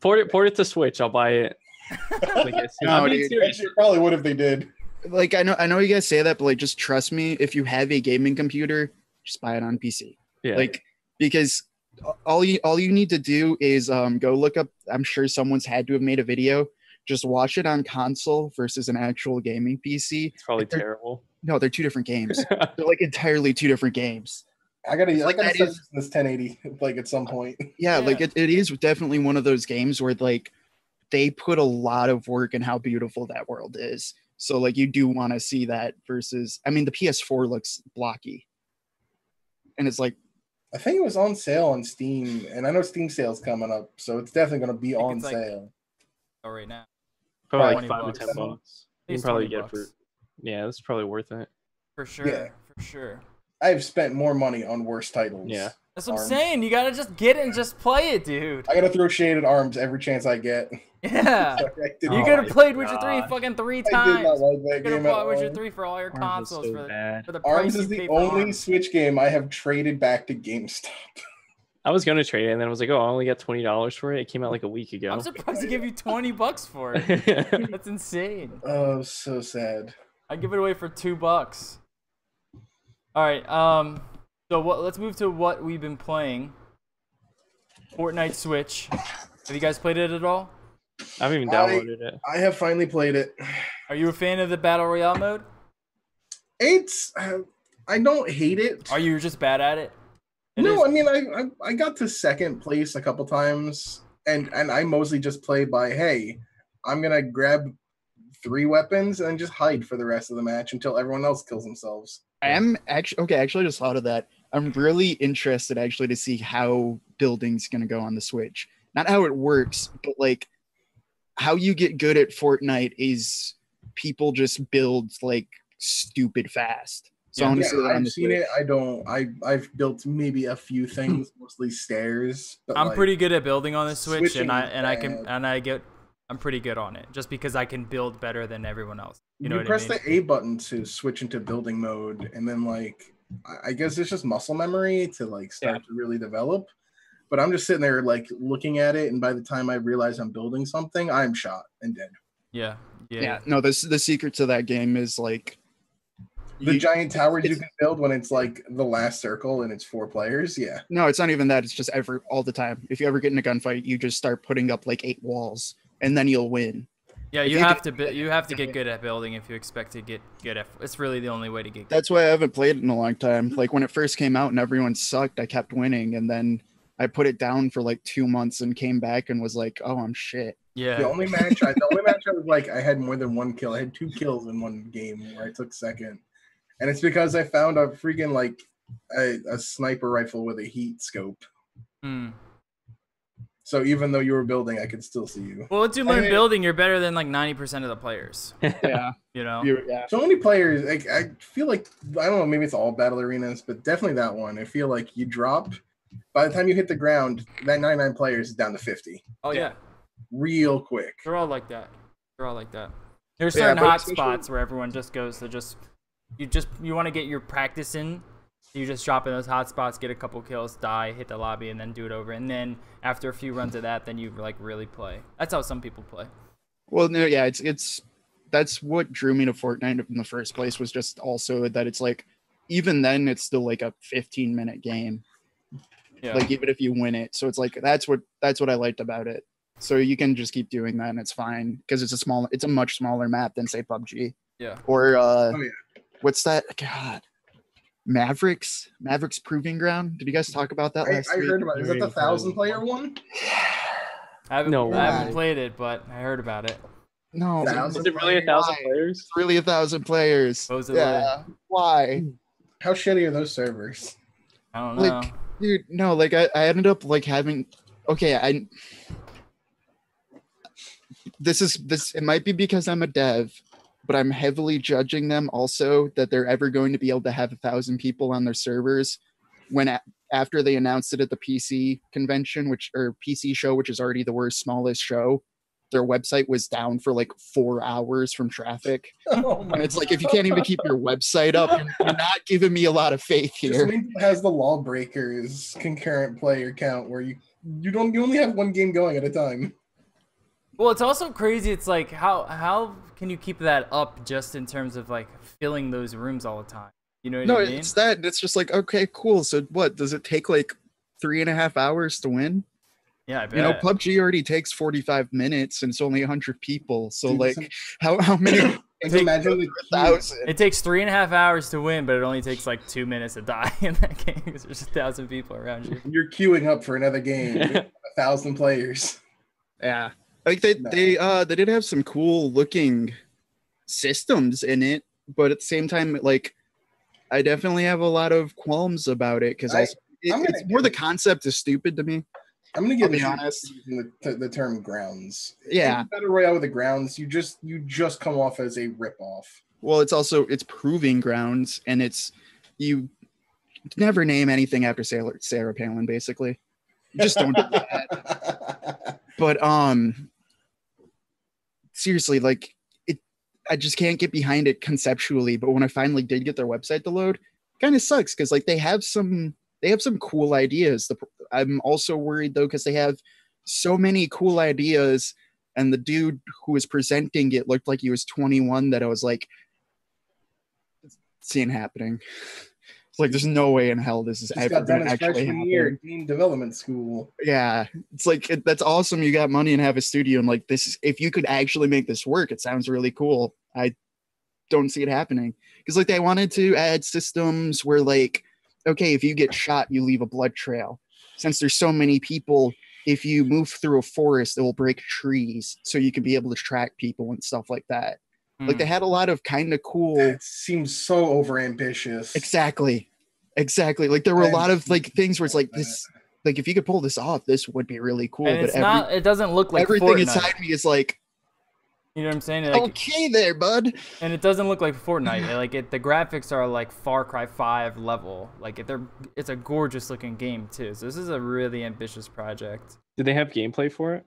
Port it. Port it to Switch. I'll buy it. Like, No, I'm being dude. Actually, probably would if they did. like I know I know you guys say that, but like just trust me. If you have a gaming computer, just buy it on PC. Yeah. Like because all you all you need to do is um go look up. I'm sure someone's had to have made a video. Just watch it on console versus an actual gaming PC. it's probably they're- terrible. No, they're two different games. they're like entirely two different games. I gotta It's I like gotta that set is- this 1080 like at some point. Yeah, like it, it is definitely one of those games where like they put a lot of work in how beautiful that world is. So like you do want to see that versus I mean the PS4 looks blocky. And it's like I think it was on sale on Steam, and I know Steam sale's coming up, so it's definitely gonna be think on it's like- sale. Oh, right now. Probably Probably like five 20 to ten bucks. bucks. You It's can probably get it for. bucks. Yeah, that's probably worth it. For sure. Yeah. For sure. I've spent more money on worse titles. Yeah. That's what I'm Arms. saying. You gotta just get it and just play it, dude. I gotta throw shaded arms every chance I get. Yeah. I You Oh could have my played Witcher 3 fucking three times. I did not like that You could have bought Witcher all. 3 for all your Arms consoles so for, the, for the price Arms you is the pay only Arms. Switch game I have traded back to GameStop. I was gonna trade it, and then I was like, oh, I only got twenty dollars for it. It came out like a week ago. I'm surprised they give you 20 bucks for it. That's insane. Oh, so sad. I'd give it away for two bucks. All right. Um. So what? Let's move to what we've been playing. Fortnite Switch. Have you guys played it at all? I haven't even I- downloaded it. I have finally played it. Are you a fan of the battle royale mode? It's uh, I don't hate it. Are you just bad at it? It no, is- I mean I, I I got to second place a couple times, and and I mostly just play by hey, I'm gonna grab three weapons and just hide for the rest of the match until everyone else kills themselves. I am actually okay. I actually just thought of that. I'm really interested actually to see how building's gonna go on the Switch. Not how it works, but like how you get good at Fortnite is people just build like stupid fast. So I Yeah. want to Yeah, see that on I've the seen it. I don't. I I've built maybe a few hmm. things, mostly stairs. But I'm like, pretty good at building on the Switch, and I is and I can and I get I'm pretty good on it just because I can build better than everyone else. You know what press I mean? the A button to switch into building mode, and then like I- I guess it's just muscle memory to like start to really develop. But I'm just sitting there like looking at it, and by the time I realize I'm building something, I'm shot and dead. yeah, yeah, Yeah, no, this the secret to that game is like The you- giant towers you can build when it's like the last circle and it's four players. Yeah, No, it's not even that. It's just ever all the time. If you ever get in a gunfight, you just start putting up like eight walls, and then you'll win. Yeah, you you have to bu- you have to get good at building if you expect to get good at. It's really the only way to get. Good. That's why I haven't played it in a long time. Like when it first came out and everyone sucked, I kept winning, and then I put it down for like two months and came back and was like, "Oh, I'm shit." Yeah. the Yeah, only match I the only match I was like I had more than one kill. I had two kills in one game where I took second, and it's because I found a freaking like a, a sniper rifle with a heat scope. Hmm. So even though you were building, I could still see you. Well, once you learn I- building, you're better than like 90% of the players. Yeah, You know. yeah. So many players, like I feel like I don't know, maybe it's all battle arenas, but definitely that one. I feel like you drop by the time you hit the ground, that 99 players is down to 50 oh yeah, real quick. they're all like that. They're all like that. There's Yeah, certain but hot spots where everyone just goes to just you just you want to get your practice in. You just drop in those hot spots, get a couple kills, die, hit the lobby, and then do it over. And then after a few runs of that, then you like really play. That's how some people play. Well, no, yeah, it's it's that's what drew me to Fortnite in the first place was just also that it's like even then it's still like a 15 minute game. Yeah. Like even if you win it, so it's like that's what that's what I liked about it. So you can just keep doing that and it's fine because it's a small, it's a much smaller map than say PUBG yeah. or uh, Oh, yeah. what's that? God, Mavericks, Mavericks Proving Ground. Did you guys talk about that I, last I week? heard about it. Is that the thousand player one? I haven't, No I haven't played it, but I heard about it. No, Is it really a thousand Why? players? it's really a thousand players. Supposedly. Yeah, why? How shitty are those servers? I don't know. Like, dude, no, like I, I ended up like having okay, I this is this it might be because I'm a dev, but I'm heavily judging them also that they're ever going to be able to have a thousand people on their servers when a, after they announced it at the PC convention, which or PC show, which is already the worst smallest show. Their website was down for like four hours from traffic. Oh And it's like if you can't even keep your website up, you're, you're not giving me a lot of faith here. means it has the lawbreakers concurrent player count where you you don't you only have one game going at a time. Well, it's also crazy. It's like how how can you keep that up just in terms of like filling those rooms all the time? You know what No, I mean? it's that. It's just like, okay, cool. So what? Does it take like three and a half hours to win? Yeah, I bet. You know, PUBG already takes 45 minutes and it's only 100 people. So Dude, like some- how how many Like, Take- imagine the a thousand? it takes three and a half hours to win, but it only takes like two minutes to die in that game because there's a thousand people around you. you're queuing up for another game. a thousand players. Yeah. Like they No. they uh they did have some cool looking systems in it, but at the same time, like I definitely have a lot of qualms about it because I- I'm it's more the concept is stupid to me. I'm gonna give be honest. using the, the term grounds. Yeah. Battle Royale with the grounds, you just you just come off as a ripoff. Well, it's also it's proving grounds, and it's you never name anything after Sarah, Sarah Palin. Basically, just don't. do that. But um, seriously, like it, I just can't get behind it conceptually. But when I finally did get their website to load, kind of sucks because like they have some they have some cool ideas. The, I'm also worried though because they have so many cool ideas, and the dude who was presenting it looked like he was 21. That I was like, seeing happening. It's like there's no way in hell this is Just ever done gonna actually happen. year Dean Development School. Yeah, it's like it, that's awesome. You got money and have a studio, and like this, if you could actually make this work, it sounds really cool. I don't see it happening because like they wanted to add systems where like, okay, if you get shot, you leave a blood trail. Since there's so many people, if you move through a forest, it will break trees, so you can be able to track people and stuff like that. Like Hmm. they had a lot of kind of cool. It seems so overambitious. Exactly. Exactly. Like there were a lot of like things where it's like this like if you could pull this off, this would be really cool. and but every, not. It doesn't look like everything Fortnite. inside me is like, You know what I'm saying? Like, okay there, bud. and it doesn't look like Fortnite. Like it, the graphics are like Far Cry 5 level. Like it, they're, it's a gorgeous looking game too. So this is a really ambitious project. Did they have gameplay for it?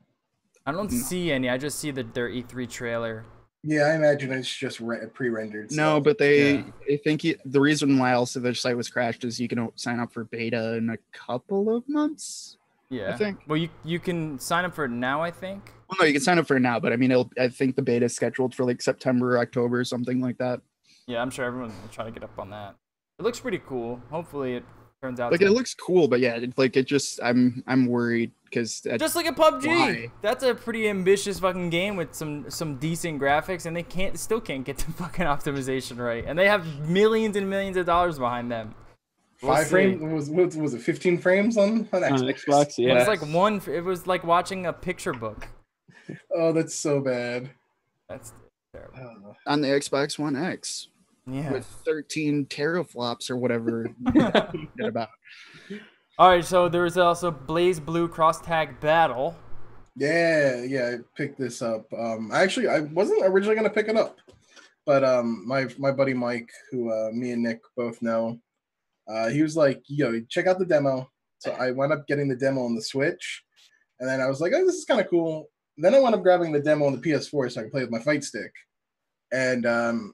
I don't No. see any. I just see the their E3 trailer. Yeah, I imagine it's just re- pre-rendered. No, but they Yeah. I think you, the reason why also their site was crashed is you can sign up for beta in a couple of months. Yeah. I think. Well, you you can sign up for it now. I think. Well, no, you can sign up for it now, but I mean, it'll, I think the beta is scheduled for like September or October or something like that. Yeah, I'm sure everyone will try to get up on that. It looks pretty cool. Hopefully, it turns out. Like to- it looks cool, but yeah, it, like it just I'm I'm worried because Just like a PUBG. Why? That's a pretty ambitious fucking game with some some decent graphics, and they can't still can't get the fucking optimization right, and they have millions and millions of dollars behind them. We'll five frames was what was it? Fifteen frames on on On Xbox. Xbox, It yeah. was like one. It was like watching a picture book. Oh, that's so bad. That's terrible. Oh. on the Xbox One X Yeah. with 13 teraflops or whatever about. All right. So there was also BlazBlue Cross Tag Battle. Yeah, yeah, I picked this up. Um, actually, I wasn't originally gonna pick it up, but um, my my buddy Mike, who uh, me and Nick both know, uh, he was like, "Yo, check out the demo." So I wound up getting the demo on the Switch, and then I was like, "Oh, this is kind of cool." Then I wound up grabbing the demo on the PS4 so I could play with my fight stick, and um,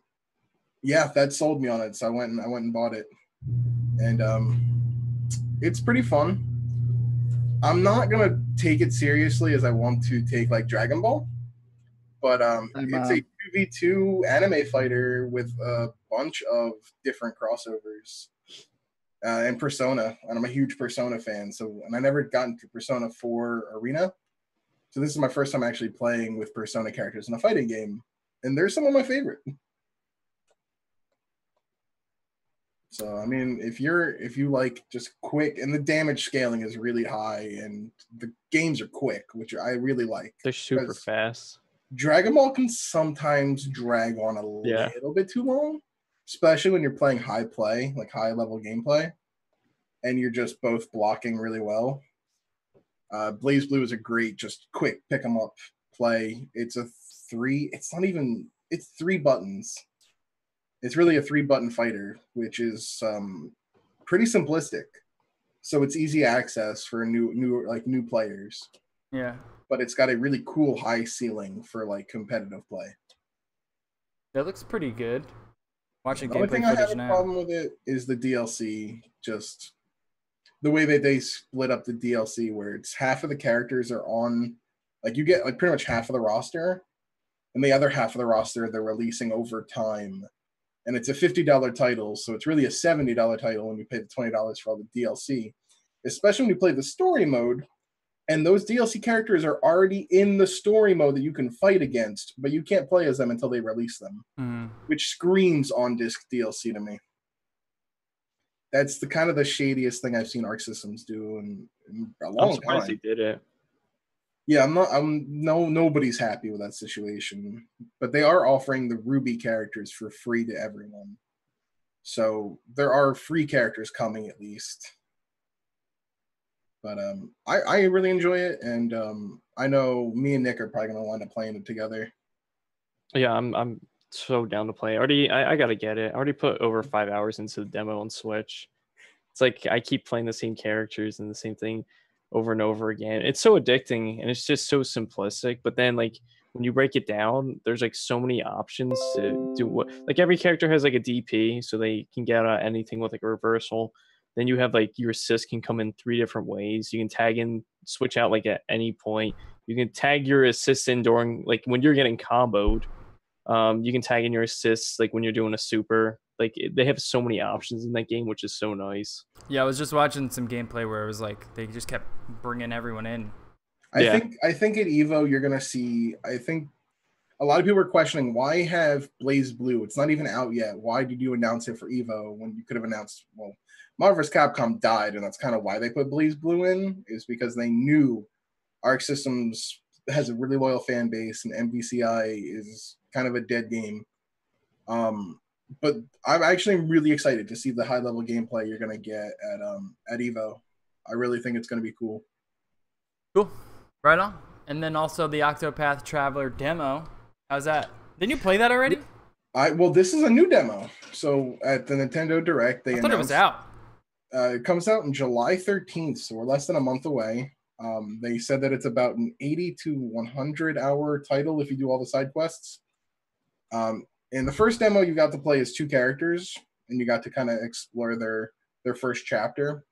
yeah, that sold me on it. So I went and I went and bought it, and um, it's pretty fun. I'm not gonna take it seriously as I want to take like Dragon Ball, but um, I'm, it's uh, a two v two anime fighter with a bunch of different crossovers, uh, and Persona. And I'm a huge Persona fan, so and I never gotten to Persona Four Arena, so this is my first time actually playing with Persona characters in a fighting game, and they're some of my favorite. So I mean, if you're if you like just quick and the damage scaling is really high and the games are quick, which I really like. They're super fast. Dragon Ball can sometimes drag on a Yeah. little bit too long, especially when you're playing high play, like high level gameplay, and you're just both blocking really well. Uh, BlazBlue is a great, just quick pick 'em up play. It's a three. It's not even. It's three buttons. It's really a three button fighter, which is um, pretty simplistic. So it's easy access for new new like new players Yeah. but it's got a really cool high ceiling for like competitive play. That looks pretty good. Watching The only gameplay thing I have footage a now. problem with it is the DLC. Just the way that they split up the DLC, where it's half of the characters are on, like you get like pretty much half of the roster, and the other half of the roster they're releasing over time. And it's a fifty dollar title, so it's really a seventy dollar title when you pay the twenty dollars for all the DLC. Especially when you play the story mode, and those DLC characters are already in the story mode that you can fight against, but you can't play as them until they release them Mhm. which screams on disc DLC to me. That's the kind of the shadiest thing I've seen Arc Systems do in, in a I'm long surprised time. they did it. Yeah, I'm not. I'm no. Nobody's happy with that situation, but they are offering the RWBY characters for free to everyone. So there are free characters coming at least. But um, I I really enjoy it, and um, I know me and Nick are probably gonna wind up playing it together. Yeah, I'm I'm so down to play. Already I, I gotta get it. I already put over mm. five hours into the demo on Switch. It's like I keep playing the same characters and the same thing over and over again. It's so addicting and it's just so simplistic. But then like when you break it down, there's like so many options to do what like every character has like a DP, so they can get out anything with like a reversal. Then you have like your assist can come in three different ways. You can tag in, switch out like at any point. You can tag your assist in during like when you're getting comboed. Um, you can tag in your assists like when you're doing a super. Like they have so many options in that game, which is so nice. Yeah, I was just watching some gameplay where it was like they just kept bringing everyone in. I Yeah. think I think at Evo you're gonna see. I think a lot of people are questioning why have BlazBlue. It's not even out yet. Why did you announce it for Evo when you could have announced? Well, Marvel vs. Capcom died, and that's kind of why they put BlazBlue in. Is because they knew Arc Systems has a really loyal fan base, and MVCI is kind of a dead game. Um, but I'm actually really excited to see the high level gameplay you're gonna get at um at Evo. I really think it's gonna be cool. Cool. Right on. And then also the Octopath Traveler demo. How's that? Didn't you play that already? I well, this is a new demo. So at the Nintendo Direct, they I thought it was out. Uh, it comes out in July 13th, so we're less than a month away. Um, they said that it's about an 80 to 100 hour title if you do all the side quests. Um, in the first demo, you got to play as two characters, and you got to kind of explore their their first chapter.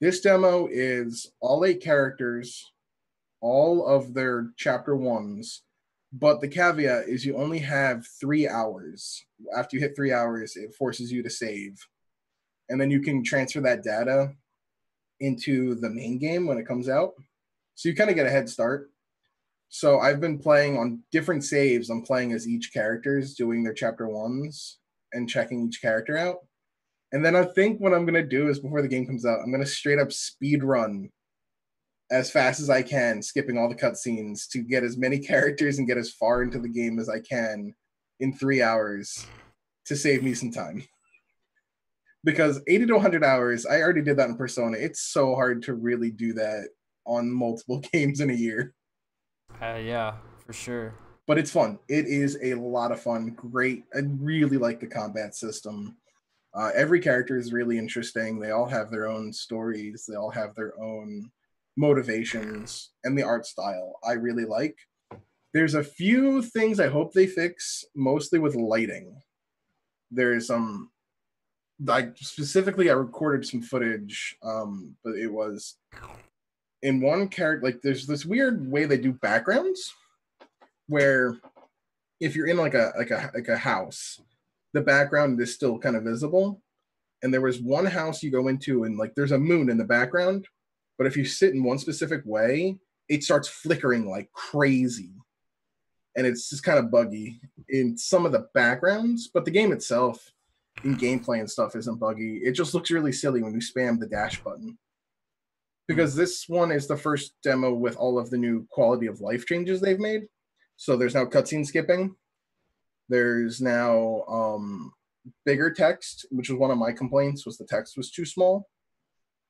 This demo is all eight characters, all of their chapter ones, but the caveat is you only have three hours. After you hit three hours, it forces you to save and then you can transfer that data into the main game when it comes out. So you kind of get a head start. So I've been playing on different saves. I'm playing as each characters doing their chapter ones and checking each character out. And then I think what I'm gonna do is before the game comes out, I'm gonna straight up speed run as fast as I can, skipping all the cutscenes to get as many characters and get as far into the game as I can in three hours to save me some time because 80 to 100 hours i already did that in persona. It's so hard to really do that on multiple games in a year. Uh, yeah, for sure. but it's fun. It is a lot of fun. Great. I really like the combat system. Uh, every character is really interesting. They all have their own stories. They all have their own motivations and the art style i really like. There's a few things i hope they fix mostly with lighting. There's some like specifically i recorded some footage um but it was in one character like there's this weird way they do backgrounds where if you're in like a like a like a house the background is still kind of visible. And there was one house you go into and like there's a moon in the background but if you sit in one specific way it starts flickering like crazy. And it's just kind of buggy in some of the backgrounds but the game itself in gameplay and stuff isn't buggy. It just looks really silly when you spam the dash button. Because this one is the first demo with all of the new quality of life changes they've made. So there's now cutscene skipping. There's now um, bigger text, which was one of my complaints was the text was too small.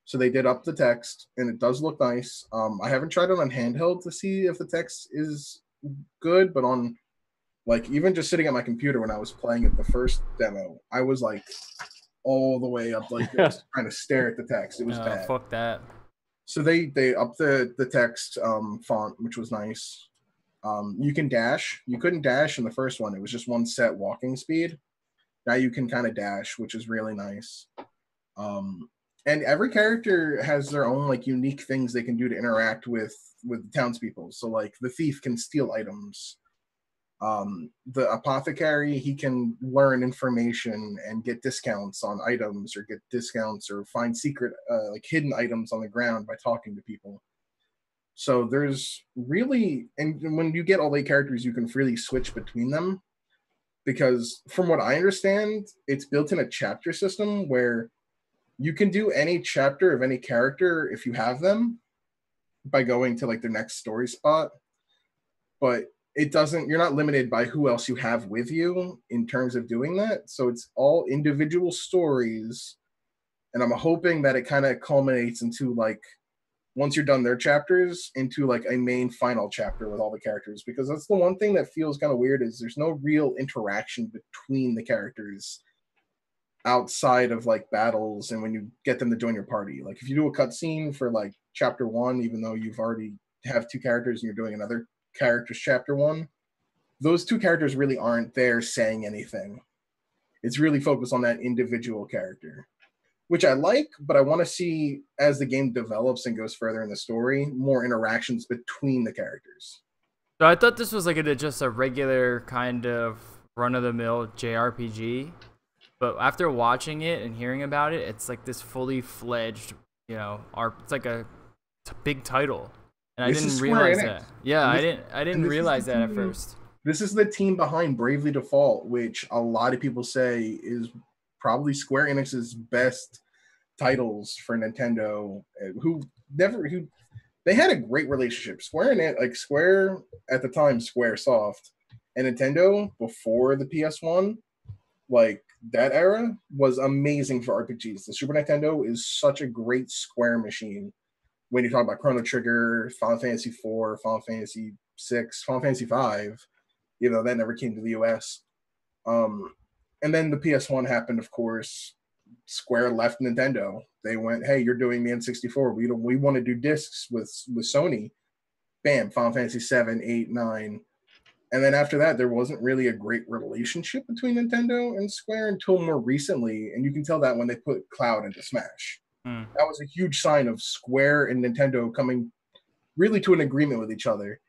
So they did up the text, and it does look nice. Um, I haven't tried it on handheld to see if the text is good, but on like even just sitting at my computer when I was playing it the first demo, I was like all the way up like this, trying to stare at the text. It was No, bad. fuck that. So they they upped the the text um, font, which was nice. Um, you can dash. You couldn't dash in the first one. It was just one set walking speed. Now you can kind of dash, which is really nice. Um, and every character has their own like unique things they can do to interact with with the townspeople. So like the thief can steal items. Um, the apothecary he can learn information and get discounts on items or get discounts or find secret uh, like hidden items on the ground by talking to people. So there's really and when you get all the characters, you can freely switch between them because from what I understand, it's built in a chapter system where you can do any chapter of any character if you have them by going to like their next story spot. But it doesn't, you're not limited by who else you have with you in terms of doing that. So it's all individual stories. And I'm hoping that it kind of culminates into like once you're done their chapters into like a main final chapter with all the characters because that's the one thing that feels kind of weird is there's no real interaction between the characters outside of like battles and when you get them to join your party like if you do a cutscene for like chapter one even though you've already have two characters and you're doing another character's chapter one those two characters really aren't there saying anything it's really focused on that individual character which I like, but I want to see as the game develops and goes further in the story, more interactions between the characters. So I thought this was like a, just a regular kind of run of the mill JRPG, but after watching it and hearing about it, it's like this fully fledged, you know, R- it's like a big title, and I This didn't realize that. Yeah, And I didn't. I didn't realize that at first. This is the team behind Bravely Default, which a lot of people say is probably Square Enix's best titles for Nintendo. uh, Who never who they had a great relationship. Square and like Square at the time, Square Soft and Nintendo before the PS1, like that era was amazing for RPGs. The Super Nintendo is such a great Square machine. When you talk about Chrono Trigger, Final Fantasy IV, Final Fantasy Six, Final Fantasy Five, you know that never came to the US. Um, and then the PS1 happened, of course. Square left Nintendo. They went, "Hey, you're doing the N64. We don't. We want to do discs with with Sony." Bam, Final Fantasy 7, 8, 9. And then after that, there wasn't really a great relationship between Nintendo and Square until more recently. And you can tell that when they put Cloud into Smash. Hmm. That was a huge sign of Square and Nintendo coming really to an agreement with each other.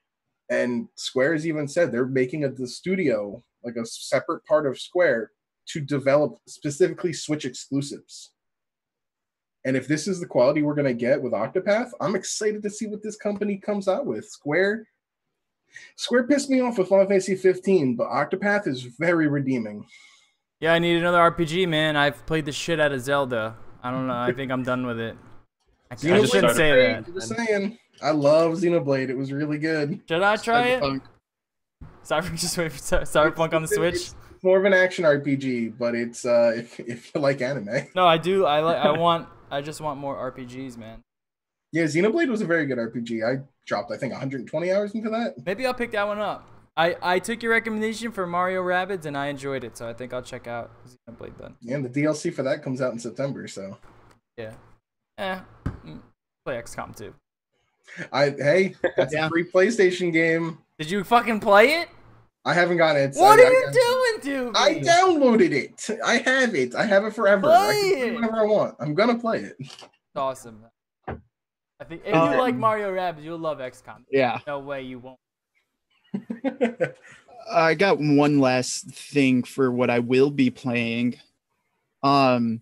And Square has even said they're making a the studio like a separate part of Square to develop specifically Switch exclusives. And if this is the quality we're going to get with Octopath, I'm excited to see what this company comes out with. Square Square pissed me off with Final Fantasy 15, but Octopath is very redeeming. Yeah, I need another RPG, man. I've played the shit out of Zelda. I don't know. I think I'm done with it. I, I just shouldn't was say great, that. Just saying. I love Xenoblade. It was really good. Should I try it? Cyberpunk. Cyber just wait for Cy- Cyberpunk on the Switch. It's more of an action RPG, but it's uh if, if you like anime. No, I do. I like. I want. I just want more RPGs, man. Yeah, Xenoblade was a very good RPG. I dropped I think 120 hours into that. Maybe I'll pick that one up. I, I took your recommendation for Mario Rabbids and I enjoyed it, so I think I'll check out Xenoblade then. And the DLC for that comes out in September, so Yeah. Eh. mm, Play XCOM 2. I hey, that's Yeah. a free PlayStation game. Did you fucking play it? I haven't got it. What I, are you I, doing, dude? I downloaded it. I have it. I have it forever. I can Play play it. whenever I want. I'm gonna play it. Awesome. I think if Uh, you like Mario Rabbids, you'll love XCOM. Yeah. No way you won't. I got one last thing for what I will be playing. Um,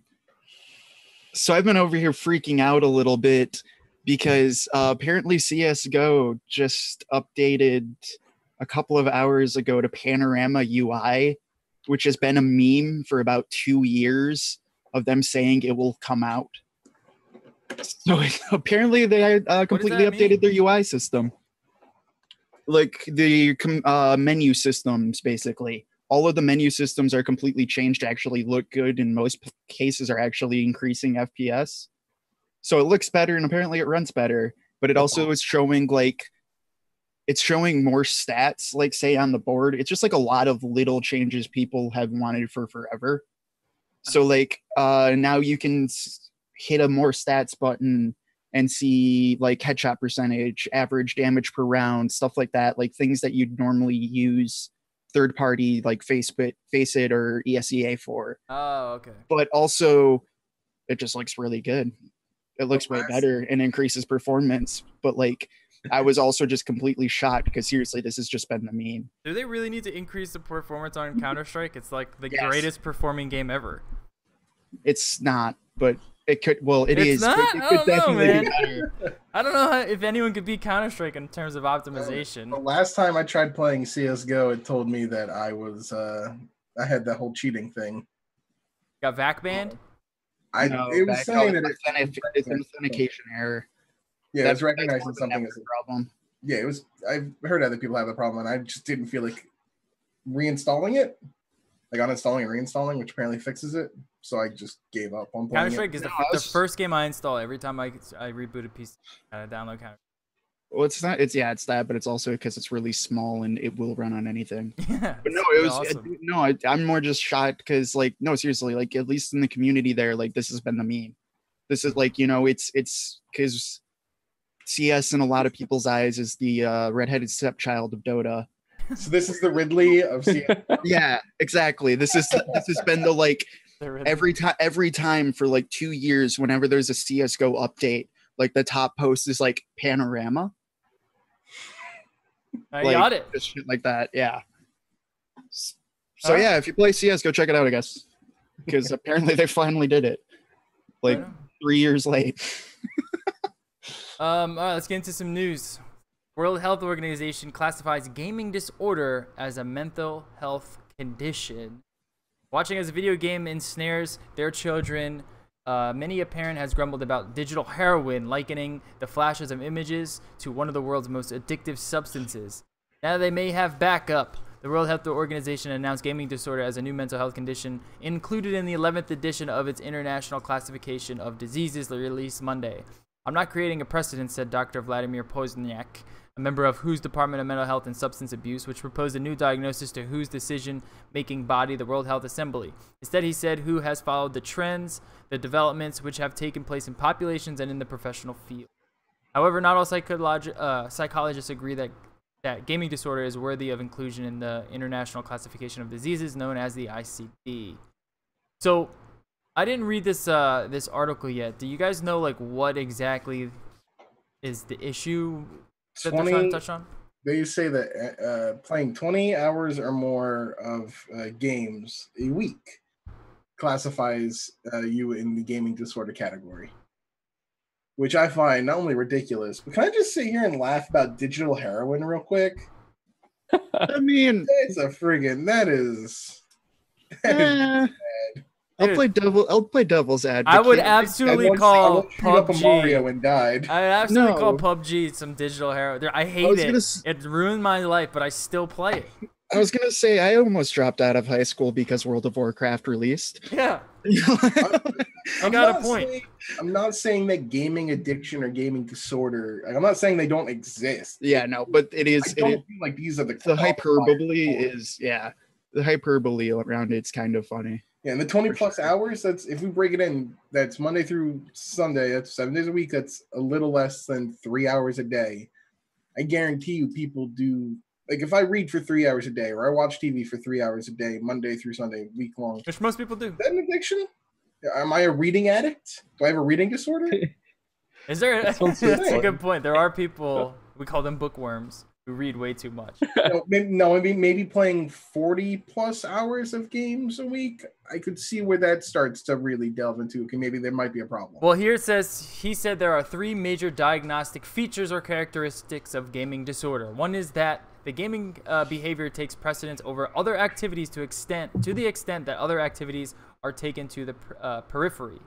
so I've been over here freaking out a little bit because uh, apparently CS:GO just updated a couple of hours ago to Panorama UI, which has been a meme for about two years of them saying it will come out. So apparently they uh, completely updated mean? their UI system, like the uh, menu systems. Basically, all of the menu systems are completely changed to actually look good. In most p- cases, are actually increasing FPS. So it looks better, and apparently it runs better. But it also is showing like it's showing more stats, like say on the board. It's just like a lot of little changes people have wanted for forever. So like uh now you can hit a more stats button and see like headshot percentage, average damage per round, stuff like that, like things that you'd normally use third party like Faceit, Faceit or ESEA for. Oh, okay. But also it just looks really good. It looks way better and increases performance. But like I was also just completely shocked because seriously, this has just been the meme. Do they really need to increase the performance on mm-hmm. Counter Strike? It's like the Yes. greatest performing game ever. It's not, but it could. Well, it It's is. not? It I could don't know, definitely be man. I don't know how, if anyone could beat Counter Strike in terms of optimization. The last time I tried playing CS:GO, it told me that I was uh I had that whole cheating thing. Got vac banned. I No, it was back- saying no, that it, it's an- it's an authentication error. yeah, That's- it's recognizing something as a problem. yeah, it was. I've heard other people have the problem, and I just didn't feel like reinstalling it, like uninstalling and reinstalling, which apparently fixes it. So I just gave up on playing Counter Strike it. is the, No, the first game I install every time I I reboot a PC. I download Counter. Well, it's not. It's yeah, it's that, but it's also because it's really small and it will run on anything. Yeah. But no, it was awesome. no. I, I'm more just shocked because like no, seriously, like at least in the community there, like this has been the meme. This is like you know, it's it's because CS in a lot of people's eyes is the uh, redheaded stepchild of Dota. So this is the Ridley of CS. Yeah, exactly. This is this has been the like They're really- every time every time for like two years whenever there's a csgo update like the top post is like panorama I like, got it. just shit like that yeah so yeah if you play cs go check it out i guess because apparently they finally did it like three years late Um, all right, let's get into some news. World Health Organization classifies gaming disorder as a mental health condition. Watching as a video game ensnares their children, uh, many a parent has grumbled about digital heroin, likening the flashes of images to one of the world's most addictive substances. Now they may have backup. The World Health Organization announced gaming disorder as a new mental health condition included in the 11th edition of its International Classification of Diseases released Monday. I'm not creating a precedent, said Dr. Vladimir Poznyak, a member of WHO's Department of Mental Health and Substance Abuse, which proposed a new diagnosis to WHO's decision making body, the World Health Assembly. Instead, he said WHO has followed the trends, the developments which have taken place in populations and in the professional field. However, not all psychologi- uh, psychologists agree that, that gaming disorder is worthy of inclusion in the International Classification of Diseases known as the ICD. So, I didn't read this uh, this article yet. Do you guys know like what exactly is the issue 20 to touch on? They say that uh, playing 20 hours or more of uh, games a week classifies uh, you in the gaming disorder category, which I find not only ridiculous, but can I just sit here and laugh about digital heroin real quick? i mean It's a friggin' that is. that is eh, i'll Dude. play devil i'll play devil's advocate I would absolutely I call once shoot up a Mario PUBG. and died. I absolutely call PUBG some digital hero. I I hate was it. gonna s- It ruined my life, but I still play it. I was gonna say I almost dropped out of high school because World of Warcraft released. Yeah, I'm I got a not point. saying- I'm not saying that gaming addiction or gaming disorder. Like, I'm not saying they don't exist. yeah, no, but it is I it don't is feel like these are the the hyperbole is yeah. The hyperbole around it's kind of funny. Yeah, and the 20 plus sure. hours, that's if we break it in, that's Monday through Sunday, that's seven days a week, that's a little less than three hours a day. I guarantee you people do like if I read for three hours a day or I watch TV for three hours a day, Monday through Sunday, week long, which most people do. that an addiction? Am I a reading addict? Do I have a reading disorder? Is there? That sounds That's a good. good point. There are people we call them bookworms who read way too much. no, maybe, no, I mean maybe playing forty plus hours of games a week. I could see where that starts to really delve into. Okay, maybe there might be a problem. Well, here it says he said there are three major diagnostic features or characteristics of gaming disorder. One is that the gaming uh, behavior takes precedence over other activities to extent to the extent that other activities are taken to the uh, periphery.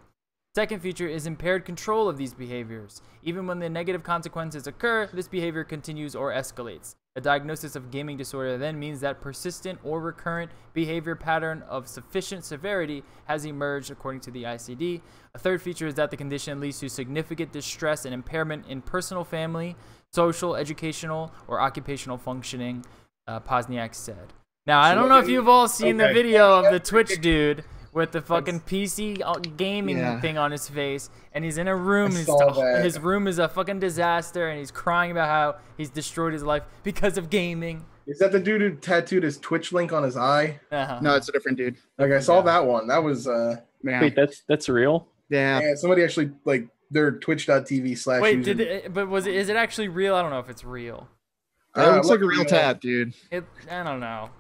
Second feature is impaired control of these behaviors. Even when the negative consequences occur, this behavior continues or escalates. A diagnosis of gaming disorder then means that persistent or recurrent behavior pattern of sufficient severity has emerged according to the ICD. A third feature is that the condition leads to significant distress and impairment in personal, family, social, educational, or occupational functioning, uh, Poznyak said. Now, I don't know if you- you've all seen the video of the Twitch dude with the fucking PC uh, gaming Yeah. thing on his face, and he's in a room. I And, he's, and his room is a fucking disaster, and he's crying about how he's destroyed his life because of gaming. Is that the dude who tattooed his Twitch link on his eye? Uh-huh. No, it's a different dude. Like I saw Yeah. that one. That was uh Yeah. Wait, that's that's real. yeah. yeah, somebody actually like their twitch.tv slash Wait, did it, but was it? Is it actually real? I don't know if it's real. That Uh, looks like a real you know, tab, dude. It. I don't know.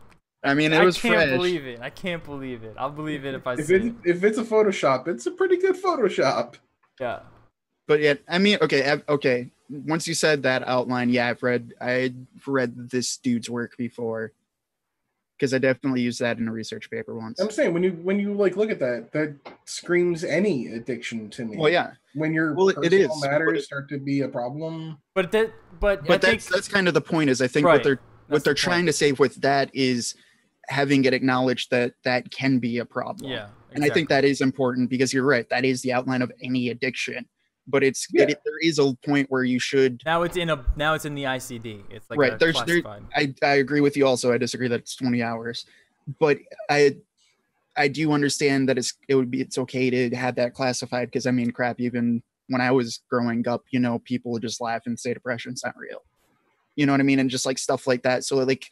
I mean, it was I can't fresh. believe it. I can't believe it. I'll believe it if I If see it it. if it's a Photoshop, it's a pretty good Photoshop. Yeah. But yet, I mean, okay, okay. Once you said that outline, yeah, I've read, I read this dude's work before, because I definitely used that in a research paper once. I'm saying when you when you like look at that, that screams any addiction to me. Well, yeah, When your Well, it- it personal is, matters it- start to be a problem. But that. But, but I that's think, that's kind of the point. Is I think Right. what they're what they're the trying point. to say with that is having it acknowledged that that can be a problem. Yeah. and I think that is important because you're right. That is the outline of any addiction. But it's Yeah. it, there is a point where you should. now it's in a now it's in the ICD. It's like Right, there's- there- I I agree with you. Also, I disagree that it's 20 hours, but I I do understand that it's it would be it's okay to have that classified because I mean, crap. Even when I was growing up, you know, people would just laugh and say depression's not real. You know what I mean? And just like stuff like that. So like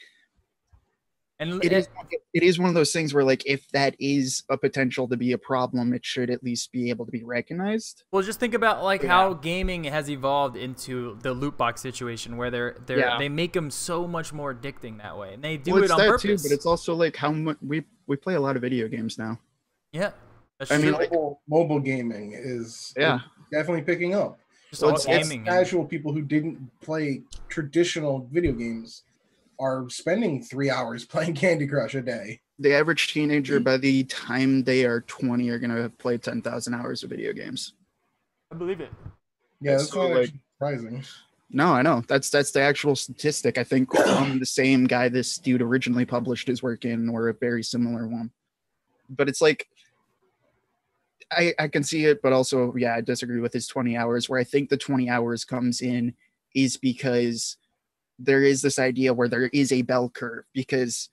and it is it is one of those things where like if that is a potential to be a problem, it should at least be able to be recognized. Well, just think about like Yeah. how gaming has evolved into the loot box situation, where they're they are Yeah. they make them so much more addicting that way, and they do well, it on that purpose. too, but it's also like how much we we play a lot of video games now. yeah, that's I true. mean, like- mobile, mobile gaming is Yeah. definitely picking up. just well, all it's- It's gaming. casual people who didn't play traditional video games are spending three hours playing Candy Crush a day. the average Mm. teenager by the time they are 20 are going to have played 10,000 hours of video games. I believe it. Yeah, that's So, like- surprising. No, I know. That's that's the actual statistic. I think from the same guy this dude originally published his work in or a very similar one. But it's like I I can see it, but also yeah, I disagree with his 20 hours where I think the 20 hours comes in is because there is this idea where there is a bell curve because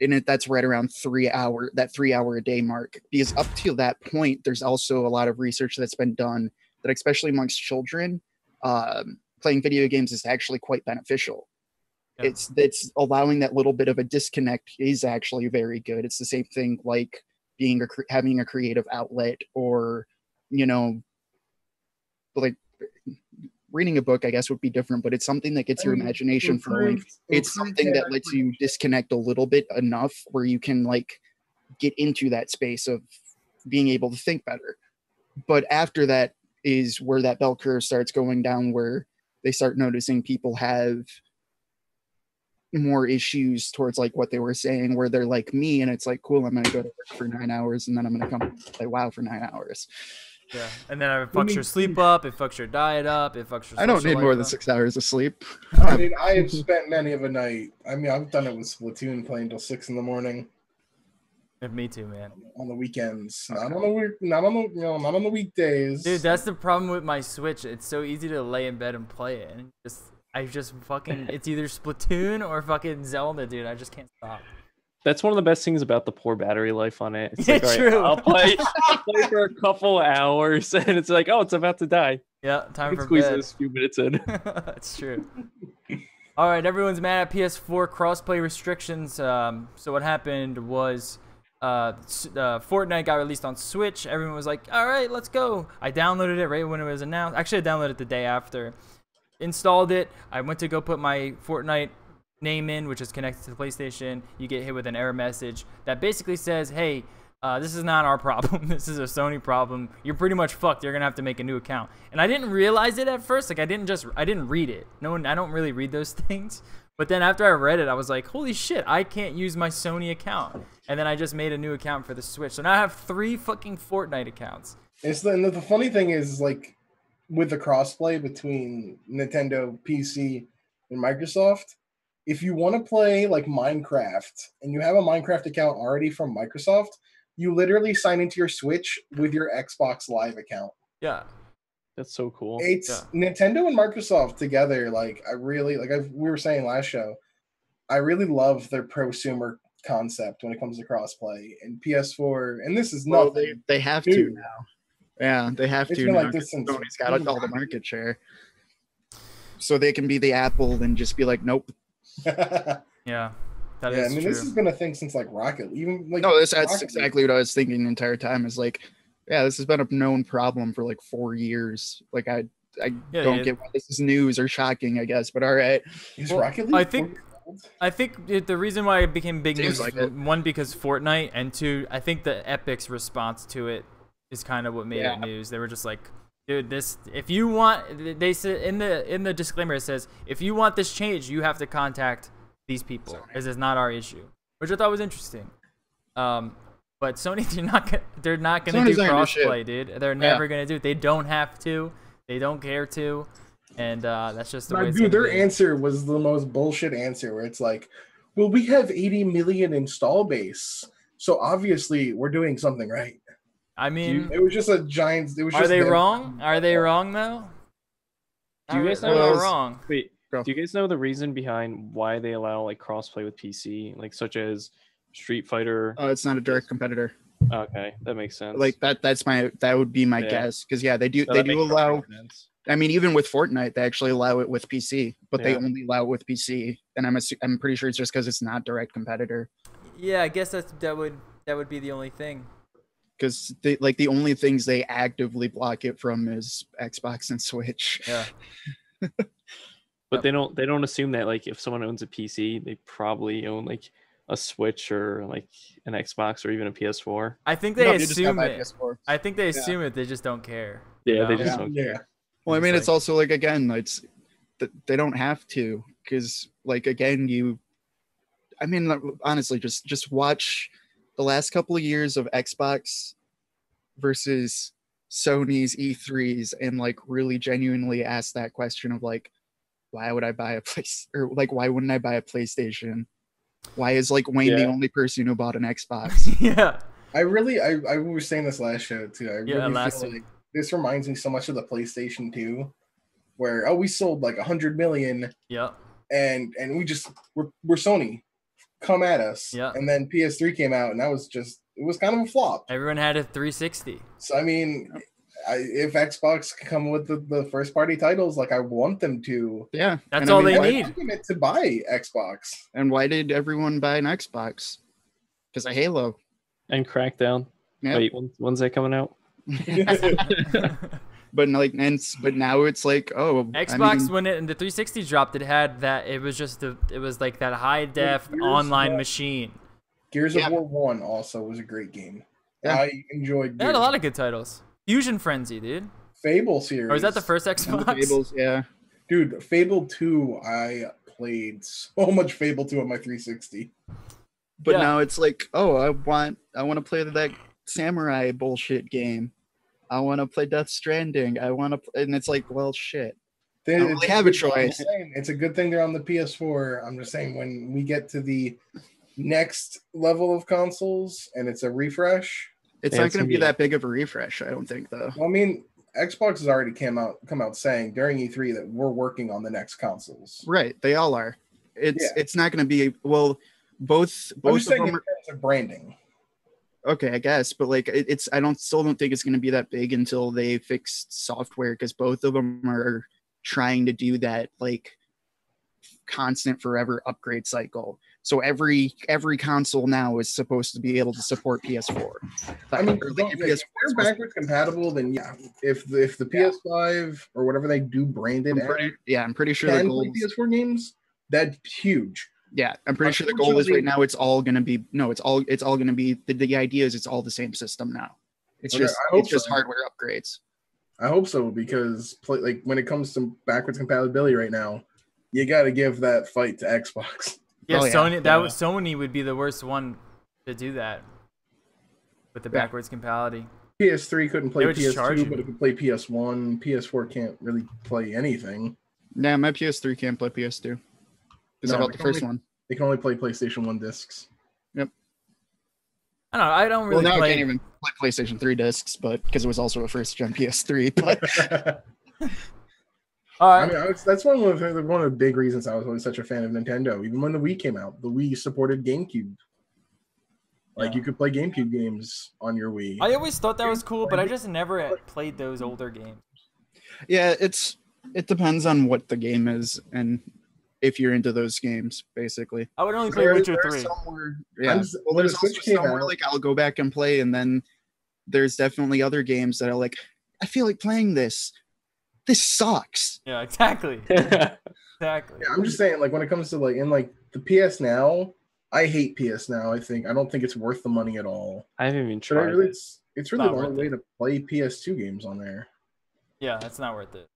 in it that's right around three hour that three hour a day mark. Because up to that point there's also a lot of research that's been done that especially amongst children um, playing video games is actually quite beneficial. Yeah. it's it's allowing that little bit of a disconnect is actually very good. It's the same thing like being a having a creative outlet or you know like reading a book i guess would be different but it's something that gets your imagination flowing it's something that lets you disconnect a little bit enough where you can like get into that space of being able to think better. But after that is where that bell curve starts going down where they start noticing people have more issues towards like what they were saying where they're like me and it's like cool i'm gonna go to work for nine hours and then i'm gonna come play wow for nine hours Yeah, and then it fucks mean- your sleep up. It fucks your diet up. It fucks your. i don't need more life than six hours of sleep I mean, I have spent many of a night. I mean, I've done it with Splatoon playing till six in the morning Yeah, Me too, man. on the weekends. Not on the week, not on the you know, not on the weekdays. Dude, that's the problem with my Switch. It's so easy to lay in bed and play it, and just I just fucking it's either Splatoon or fucking Zelda, dude. I just can't stop. That's one of the best things about the poor battery life on it. It's Yeah, like, all right, true. I'll play, I'll play for a couple hours, and it's like, oh, it's about to die. Yeah, time for squeeze bed. few minutes in. That's true. All right, everyone's mad at PS4 crossplay restrictions. Um, so what happened was, uh, uh, Fortnite got released on Switch. Everyone was like, "All right, let's go." I downloaded it right when it was announced. Actually, I downloaded it the day after. installed it. I went to go put my Fortnite name in, which is connected to the PlayStation. You get hit with an error message that basically says, "Hey, uh, this is not our problem. this is a Sony problem. You're pretty much fucked. You're gonna have to make a new account." And I didn't realize it at first. Like I didn't just I didn't read it. No one I don't really read those things. But then after I read it, I was like, "Holy shit! I can't use my Sony account." And then I just made a new account for the Switch. So now I have three fucking Fortnite accounts. It's the, and the, the funny thing is like with the crossplay between Nintendo, PC, and Microsoft. If you want to play like Minecraft and you have a Minecraft account already from Microsoft, you literally sign into your Switch with your Xbox Live account. Yeah. That's so cool. It's Yeah. Nintendo and Microsoft together. Like I really like I we were saying last show, I really love their prosumer concept when it comes to crossplay and PS4. And this is Well, nothing. they, they have to now. Yeah, they have It's to been now. like this 'cause since- Sony's got all the market share. So they can be the Apple and just be like, nope. Yeah, Yeah. That I mean true. this has been a thing since like Rocket. Even like No, this, that's Rocket League. exactly what I was thinking the entire time. Is like, yeah, this has been a known problem for like four years. Like I, I Yeah, don't yeah. get why this is news or shocking. I guess, but all right. Is Well, Rocket League. I think- I think it, the reason why it became big Seems news like it. one because Fortnite, and two, I think the Epic's response to it is kind of what made Yeah. it news. They were just like, "Dude, this. If you want, they said in the in the disclaimer it says, if you want this change, you have to contact these people. Sony. This is not our issue," which I thought was interesting. Um, but Sony, they're not gonna, they're not gonna Sony's do not gonna do shit. crossplay, dude. They're never gonna do it. They don't have to. They don't care to. And uh, that's just the My way it's dude, their be. answer was the most bullshit answer where it's like, well, we have 80 million install base. So obviously we're doing something right. I mean, It was just a giant it was Are just they them. wong? Are they wrong though? Do you guys know they're wrong? Wait, do you guys know the reason behind why they allow like crossplay with PC, like such as Street Fighter? Oh, it's not a direct competitor. Okay, that makes sense. Like that. That's my. That would be my Yeah. guess. Because yeah, they do. So they do allow. sense. I mean, even with Fortnite, they actually allow it with PC, but they only allow it with PC. And I'm assu- I'm pretty sure it's just because it's not direct competitor. Yeah, I guess that's that would that would be the only thing. Because they like the only things they actively block it from is Xbox and Switch. Yeah. But they don't they don't assume that like if someone owns a PC, they probably own like a Switch or like an Xbox or even a PS4. I think they No, assume have it. PS4. I think they assume it. They just don't care. Yeah, they just Yeah. don't yeah. care. Well, I mean, it's like- also like again, it's th- they don't have to because like again, you. I mean, honestly, just just watch the last couple of years of Xbox versus Sony's E3s and like really genuinely ask that question of like, why would I buy a place or like why wouldn't I buy a PlayStation? Why is like Wayne the only person who bought an Xbox? yeah. I really I, I was saying this last show too. I Yeah, really last feel like this reminds me so much of the PlayStation 2 where oh we sold like a hundred million Yeah. and and we just we're, we're Sony come at us Yeah. and then PS3 came out and that was just it was kind of a flop Everyone had a 360. so I mean I, if Xbox can come with the, the first party titles like I want them to yeah, That's and I all mean, they need. want to buy Xbox And why did everyone buy an Xbox? Because of Halo. And Crackdown. Yeah. Wait, when, when's that coming out? but like and but now it's like oh I Xbox mean, when it and the 360 dropped, it had that. It was just the. It was like that high def here's online what- machine. Gears Yeah. of War 1 also was a great game Yeah. I enjoyed They had a lot of good titles. Fusion Frenzy, dude. Fable series Or was that the first and the Xbox? Fables, yeah Dude, Fable 2, I played so much Fable 2 on my 360. but Yeah. now it's like oh i want i want to play that samurai bullshit game i want to play death stranding i want to pl-, and it's like well shit They, don't really have a I'm choice. It's a good thing they're on the PS4. I'm just saying when we get to the next level of consoles and it's a refresh. it's not going to be be- that big of a refresh i don't think though Well, I mean, Xbox has already came out come out saying during E3 that we're working on the next consoles. right they all are it's Yeah. it's not going to be well both I'm both just of saying in them are, terms of branding. Okay i guess but like it, it's i don't still don't think it's going to be that big until they fix software because both of them are trying to do that like constant forever upgrade cycle So every every console now is supposed to be able to support PS4. I mean, if they're PS4 is supposed backwards compatible, then yeah. If the, if the Yeah. PS5 or whatever they do branded I'm pretty, yeah, I'm pretty sure the can play PS4 games, that's huge. Yeah, I'm pretty sure the goal is right now. It's all gonna be no. It's all. It's all gonna be. The, the idea is it's all the same system now. It's Okay, just. I hope It's just so. hardware upgrades. I hope so because play, like when it comes to backwards compatibility right now, you got to give that fight to Xbox. Yeah, Oh, yeah. Sony. That was Sony would be the worst one to do that with the Yeah. backwards compatibility. PS3 couldn't play They would just charge PS2, but it could play PS1. PS4 can't really play anything. Yeah, my PS3 can't play PS2 because I No, bought it the first only- one. They can only play PlayStation 1 discs. Yep. I don't know. I don't Well, really now I can't even play PlayStation 3 discs, but because it was also a first gen PS3. But All I mean, I was, that's one of the one of the big reasons I was always such a fan of Nintendo. Even when the Wii came out, the Wii supported GameCube. Like Yeah. you could play GameCube games on your Wii. I always thought that was cool, but I just never played those older games. yeah, it's it depends on what the game is and if you're into those games, basically. I would only play There- Witcher There's three. some yeah. I'm s- Well, when there's the also Switch came some where out- like I'll go back and play, and then there's definitely other games that are like, I feel like playing this. This sucks. Yeah, exactly. Exactly. Yeah, I'm just saying, like when it comes to like in like the PS Now, I hate PS Now. I think I don't think it's worth the money at all. I haven't even But I tried really, it. it's it's really Not the only way it. to play PS2 games on there. Yeah, that's not worth it.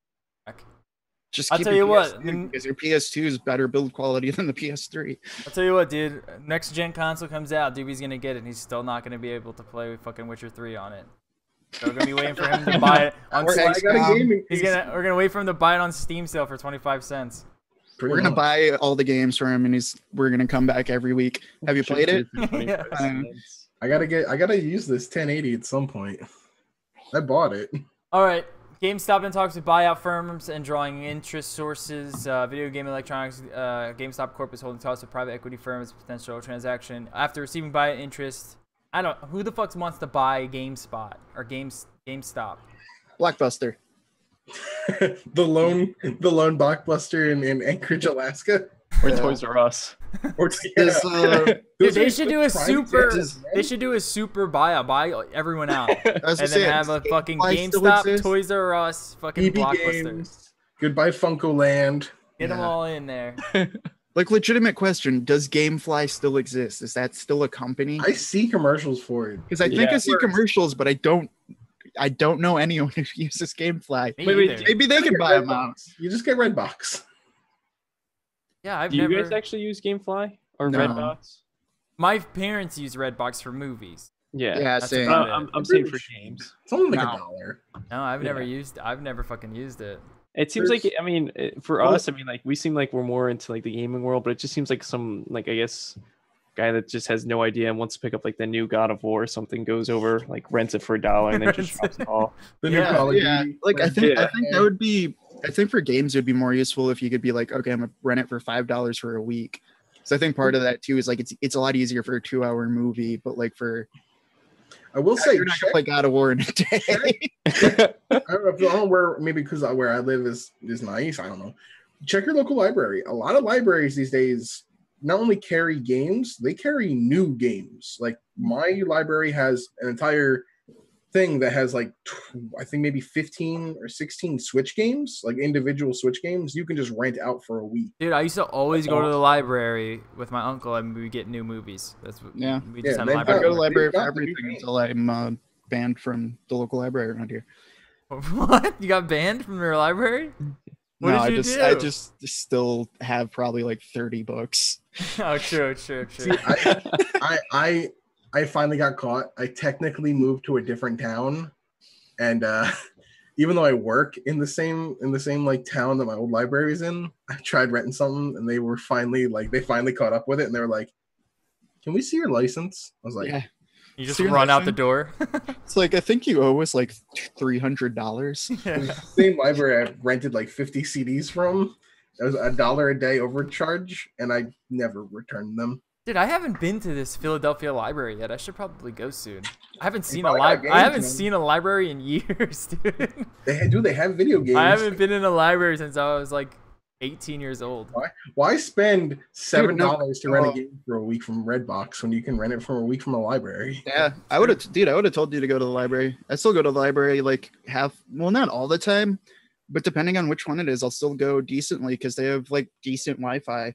Just I'll tell your you what, PS2 I because your PS2 is better build quality than the PS3. I'll tell you what, dude. Next gen console comes out, Doobie's gonna get it. and He's still not gonna be able to play fucking Witcher three on it. So we're gonna be waiting for him to buy it on. Or Steam. X- I got a XCOM. gaming. He's PC, gonna. We're gonna wait for him to buy it on Steam sale for twenty five cents. pretty We're gonna buy all the games for him, and he's we're gonna come back every week. Have you played it? Yeah. Um, I gotta get. I gotta use this 1080 at some point. I bought it. All right. GameStop in talks with buyout firms and drawing interest sources. Uh, video game electronics. Uh, GameStop Corp is holding talks with private equity firms potential transaction after receiving buyout interest. I don't. Who the fuck wants to buy GameSpot or Games GameStop? Blockbuster. the lone, the lone blockbuster in, in Anchorage, Alaska. Or Yeah. Toys R Us. Or This, uh, Dude, they should do a super. examples, man. They should do a super buyout. Buy everyone out, and then say, have a fucking GameStop. Toys R Us, fucking EB Blockbuster. Games. Goodbye, Funko Land. Get them all in there. Like legitimate question: Does GameFly still exist? Is that still a company? I see commercials for it. Because I think Yeah. I see commercials, but I don't. I don't know anyone who uses GameFly. Wait, wait. Maybe they can buy them out. You just get Redbox. Yeah, I've Do you guys actually use GameFly or No. Redbox? My parents use Redbox for movies. Yeah. Yeah, That's same. Uh. I'm, I'm saying for games. It's only like No. a dollar. No, I've never Yeah. used. I've never fucking used it. It seems like I mean, for us, I mean, like we seem like we're more into like the gaming world, but it just seems like some like I guess guy that just has no idea and wants to pick up like the new God of War or something goes over like rents it for a dollar and then just drops it all. The Yeah. new Call of Yeah, like I think I think that would be. I think for games it would be more useful if you could be like, okay, I'm gonna rent it for five dollars for a week. So I think part of that too is like it's it's a lot easier for a two hour movie, but like for I will say, you're not check, gonna play God of War in a day. I don't know if I don't know where maybe because where I live is is nice. I don't know. Check your local library. A lot of libraries these days not only carry games, they carry new games. Like my library has an entire thing that has like tw- I think maybe 15 or 16 Switch games, like individual Switch games. You can just rent out for a week. Dude, I used to always go to the library with my uncle and we get new movies. That's what Yeah. we just Yeah, had a they've I go to the library for got the new everything until I'm uh, banned from the local library around here. what? You got banned from your library? What no, did I just do? I just still have probably like 30 books. oh, true, true, true. See, I, I I I finally got caught. I technically moved to a different town, and uh, even though I work in the same in the same like town that my old library is in, I tried renting something, and they were finally like they finally caught up with it, and they were like, "Can we see your license?" I was like, yeah. you just so you're run not out the door. It's like I think you owe us like three hundred dollars. yeah. "Same library I rented like 50 CDs from." It was a dollar a day overcharge, and I never returned them. Dude, I haven't been to this Philadelphia library yet. I should probably go soon. I haven't seen a library. I haven't man. seen a library in years, dude. They do. They have video games. I haven't been in a library since I was like 18 years old. Why why spend seven no, dollars to rent a game for a week from Redbox when you can rent it for a week from a library? Yeah, I would have, dude. I would have told you to go to the library. I still go to the library like half, well, not all the time, but depending on which one it is, I'll still go decently because they have like decent Wi-Fi.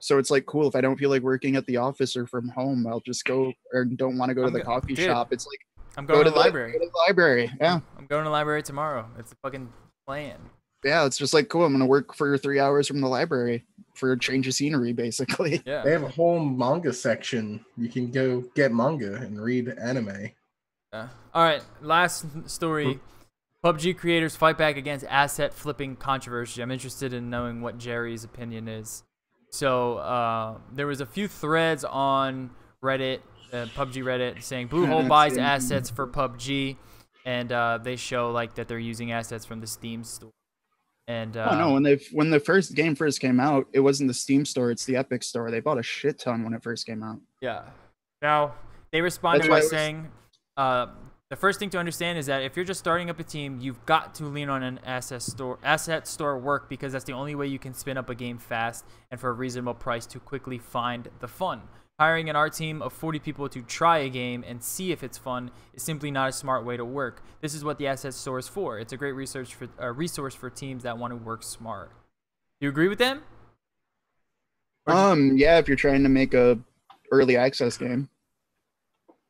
So it's like cool if I don't feel like working at the office or from home, I'll just go or don't want to go to I'm the go- coffee dude, shop. It's like I'm go going to to the the library. Go to the library. Yeah, I'm going to the library tomorrow. It's a fucking plan. yeah. It's just like cool. I'm gonna work for three hours from the library for a change of scenery, basically. Yeah. They have a whole manga section. You can go get manga and read anime. Yeah. All right, last story. Hmm. PUBG creators fight back against asset flipping controversy. I'm interested in knowing what Jerry's opinion is. So uh, there was a few threads on Reddit, uh, PUBG Reddit, saying Bluehole buys assets for PUBG, and uh, they show like that they're using assets from the Steam store. And uh, oh no, when they when the first game first came out, it wasn't the Steam store, it's the Epic store. They bought a shit ton when it first came out. Yeah. Now they responded by was- saying, uh, the first thing to understand is that if you're just starting up a team, you've got to lean on an asset store, asset store work because that's the only way you can spin up a game fast and for a reasonable price to quickly find the fun. Hiring an art team of 40 people to try a game and see if it's fun is simply not a smart way to work. This is what the asset store is for. It's a great research for resource for teams that want to work smart. Do you agree with them? Um, yeah, if you're trying to make a early access game.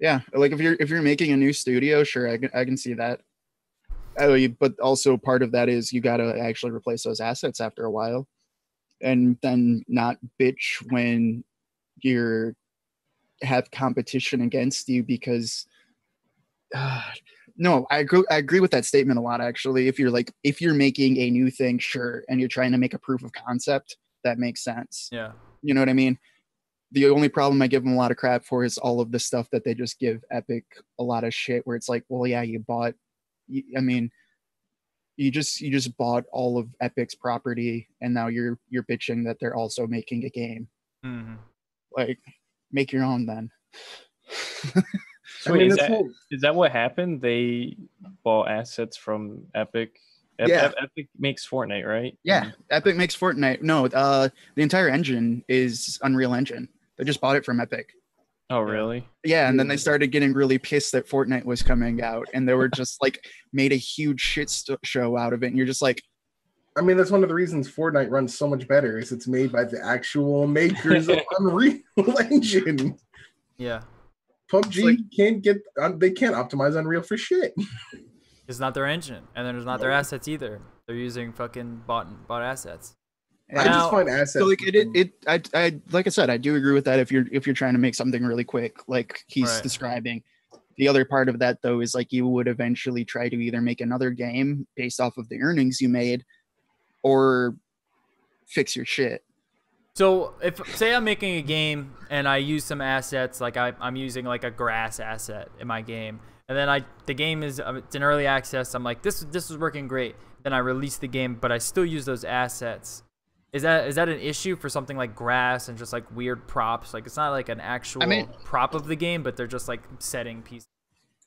Yeah, like if you're if you're making a new studio, sure, I can I can see that. Oh, you, but also part of that is you got to actually replace those assets after a while, and then not bitch when you're have competition against you because. Uh, no, I agree. I agree with that statement a lot. Actually, if you're like if you're making a new thing, sure, and you're trying to make a proof of concept, that makes sense. yeah. You know what I mean? The only problem I give them a lot of crap for is all of the stuff that they just give Epic a lot of shit where it's like, well, yeah, you bought, you, I mean, you just you just bought all of Epic's property and now you're you're bitching that they're also making a game. Mm-hmm. Like, make your own then. So I mean, is, this that, whole is that what happened? They bought assets from Epic. Ep- Yeah. Epic makes Fortnite, right? Yeah, Epic makes Fortnite. No, uh, the entire engine is Unreal Engine. They just bought it from Epic. Oh, really? Yeah, and then they started getting really pissed that Fortnite was coming out, and they were just like made a huge shit st- show out of it. And you're just like, I mean, that's one of the reasons Fortnite runs so much better is it's made by the actual makers of Unreal Engine. Yeah. PUBG like- can't get uh, they can't optimize Unreal for shit. It's not their engine, and then it's not their assets either. They're using fucking bought bought assets. I Now- just find assets. so like it, it, it I, I like I said, I do agree with that. If you're if you're trying to make something really quick, like he's Right. describing. The other part of that though is like you would eventually try to either make another game based off of the earnings you made, or fix your shit. So if say I'm making a game and I use some assets, like I, I'm using like a grass asset in my game, and then I the game is uh, it's in early access. I'm like this this is working great. Then I release the game, but I still use those assets. Is that is that an issue for something like grass and just like weird props? Like it's not like an actual mean- prop of the game, but they're just like setting pieces.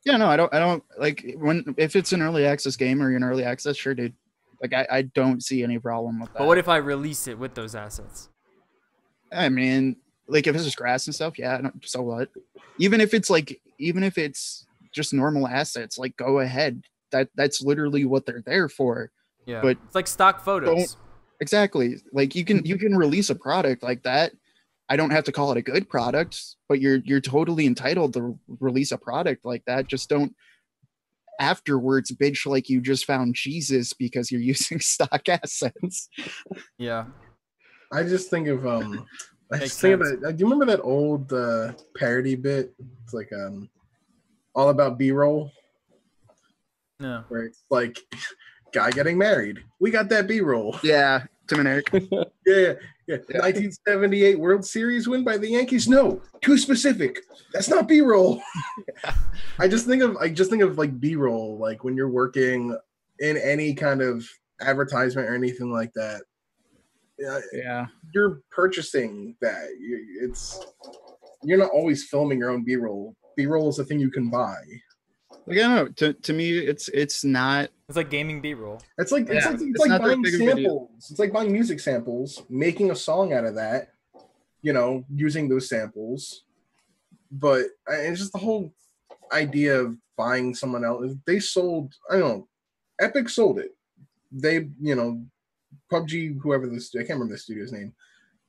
Yeah, no, I don't. I don't like when if it's an early access game or you're in early access, sure, dude. Like I, I don't see any problem with that. But what if I release it with those assets? I mean, like if it's just grass and stuff, yeah. So what? Even if it's like, even if it's just normal assets, like go ahead. That that's literally what they're there for. Yeah, But it's like stock photos. Exactly. Like you can you can release a product like that. I don't have to call it a good product, but you're you're totally entitled to release a product like that. Just don't afterwards bitch like you just found Jesus because you're using stock assets. Yeah, I just think of um I Makes just think of sense. that. Do you remember that old uh, parody bit? It's like um all about B-roll no. where it's like guy getting married. We got that B-roll. Yeah, Tim and Eric. Yeah, yeah, yeah. 1978 World Series win by the Yankees. No, too specific. That's not B-roll. I just think of I just think of like B-roll, like when you're working in any kind of advertisement or anything like that. Yeah, Yeah. you're purchasing that. It's you're not always filming your own B-roll. B-roll is a thing you can buy. Like I don't know. To to me, it's it's not. It's like gaming B-roll. It's like it's Yeah, like, it's it's like buying big of a video. samples. It's like buying music samples, making a song out of that. You know, using those samples. But I- it's just the whole idea of buying someone else. They sold. I don't know. Epic sold it. They, you know, PUBG, whoever this I can't remember the studio's name.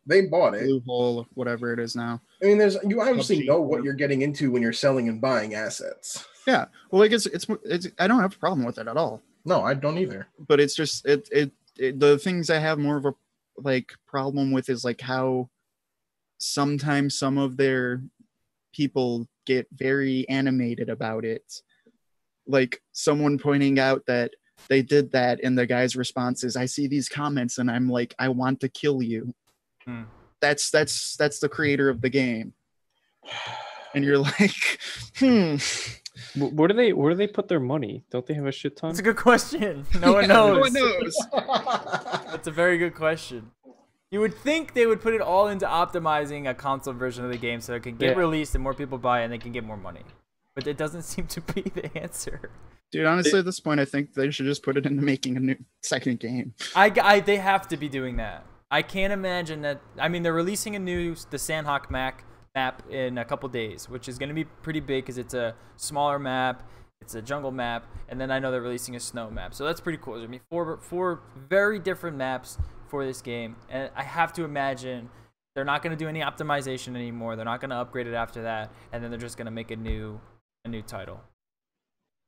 They bought it. Bluehole, whatever it is now. I mean, there's you obviously PUBG, know what you're getting into when you're selling and buying assets. Yeah. Well, like it's it's it's. I don't have a problem with it at all. No, I don't either. but it's just it, it it the things I have more of a like problem with is like how sometimes some of their people get very animated about it. Like someone pointing out that they did that and the guy's response is I see these comments and I'm like I want to kill you. Hmm. That's that's that's the creator of the game. And you're like, hmm. Where do they where do they put their money? Don't they have a shit ton? That's a good question. No one Yeah, knows. No one knows. That's a very good question. You would think they would put it all into optimizing a console version of the game so it can get Yeah. released and more people buy it and they can get more money. But it doesn't seem to be the answer. Dude, honestly, at this point, I think they should just put it into making a new second game. I, I they have to be doing that. I can't imagine that. I mean, they're releasing a new the Sanhok Mac map in a couple days, which is going to be pretty big because it's a smaller map. It's a jungle map, and then I know they're releasing a snow map, so that's pretty cool. There's gonna be four four very different maps for this game, and I have to imagine they're not gonna do any optimization anymore. They're not gonna upgrade it after that, and then they're just gonna make a new a new title.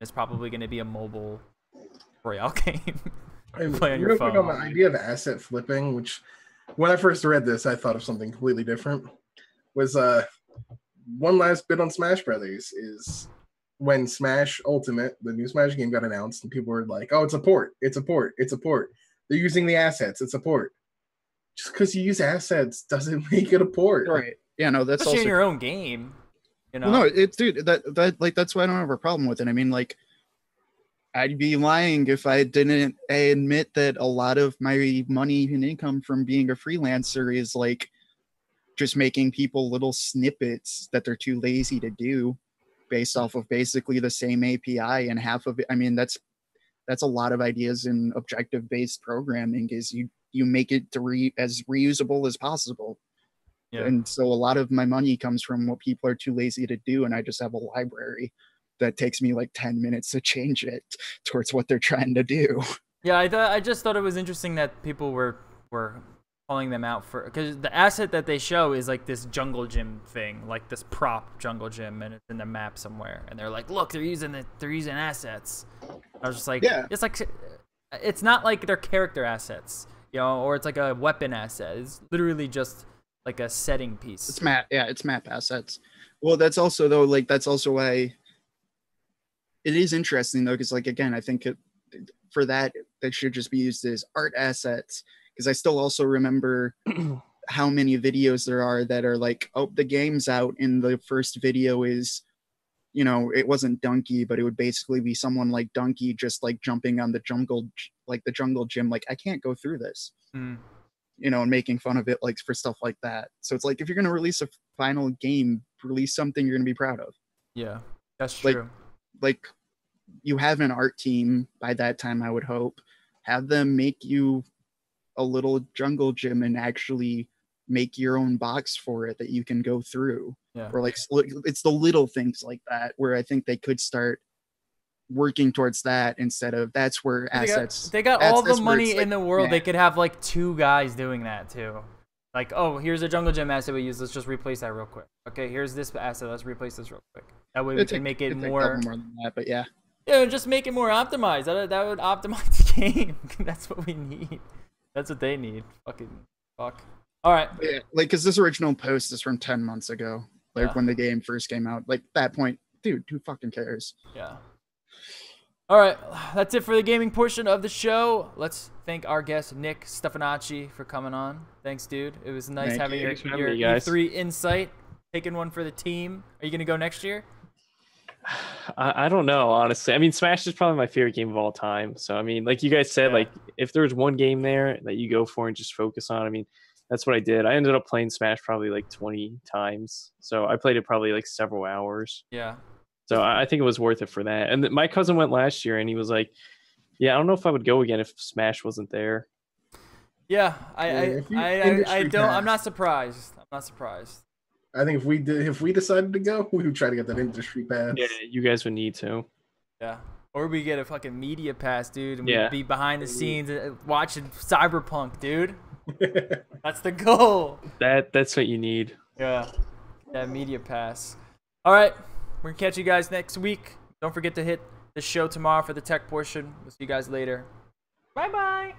It's probably gonna be a mobile royale game. And Play on your real quick phone. on the idea of asset flipping, which when I first read this, I thought of something completely different. Was uh one last bit on Smash Brothers is when Smash Ultimate, the new Smash game, got announced, and people were like, "Oh, it's a port! It's a port! It's a port! They're using the assets. It's a port." Just because you use assets doesn't make it a port. Right. Yeah, no, that's Especially also in your own game. You know. Well, no, it's dude. That that like that's why I don't have a problem with it. I mean, like, I'd be lying if I didn't admit that a lot of my money and income from being a freelancer is like just making people little snippets that they're too lazy to do, based off of basically the same API. And half of it, I mean, that's that's a lot of ideas in objective based programming. Is you you make it to re, as reusable as possible Yeah. and so a lot of my money comes from what people are too lazy to do and i just have a library that takes me like 10 minutes to change it towards what they're trying to do Yeah, I thought I just thought it was interesting that people were were calling them out for because the asset that they show is like this jungle gym thing, like this prop jungle gym, and it's in the map somewhere, and they're like, look, they're using the, they're using assets. I was just like, Yeah. it's like it's not like they're character assets, you know, or it's like a weapon asset. It's literally just like a setting piece. it's map yeah it's map assets well that's also though like that's also why it is interesting though because like again i think it, for that that should just be used as art assets because i still also remember how many videos there are that are like oh the game's out and the first video is you know it wasn't donkey but it would basically be someone like donkey just like jumping on the jungle like the jungle gym like i can't go through this Mm. you know and making fun of it like for stuff like that so it's like if you're going to release a final game release something you're going to be proud of Yeah, that's Like- true. like you have an art team by that time i would hope have them make you a little jungle gym and actually make your own box for it that you can go through Yeah. or like it's the little things like that where i think they could start working towards that instead of that's where They got- assets They got all the money it's, in the world. They could have like two guys doing that too. Like, oh, here's a jungle gym asset we use. Let's just replace that real quick. Okay, here's this asset. Let's replace this real quick. That way we It'd can take- make it it'd take a more. more than that but yeah Yeah, just make it more optimized. That that would optimize the game. That's what we need. That's what they need. Fucking fuck. All right. Yeah, like because this original post is from 10 months ago like Yeah. when the game first came out like that point dude who fucking cares Yeah. All right, that's it for the gaming portion of the show. Let's thank our guest Nick Stefanacci for coming on. Thanks, dude. It was nice Thank having you. your, Thanks for having your me, guys. E3 insight. Taking one for the team. Are you gonna go next year? I, I don't know, honestly. I mean, Smash is probably my favorite game of all time. So, I mean, like you guys said, Yeah. like if there was one game there that you go for and just focus on, I mean, that's what I did. I ended up playing Smash probably like 20 times. So I played it probably like several hours. Yeah. So I I think it was worth it for that. And th- my cousin went last year, and he was like, "Yeah, I don't know if I would go again if Smash wasn't there." Yeah, I, Yeah, I, I, I, I don't. I'm not surprised. I'm not surprised. I think if we did, if we decided to go, we would try to get that industry pass. Yeah, you guys would need to. Yeah. Or we get a fucking media pass, dude, and Yeah. we'd be behind the scenes uh, watching Cyberpunk, dude. That's the goal. That that's what you need. Yeah. That media pass. All right. We're going to catch you guys next week. Don't forget to hit the show tomorrow for the tech portion. We'll see you guys later. Bye bye.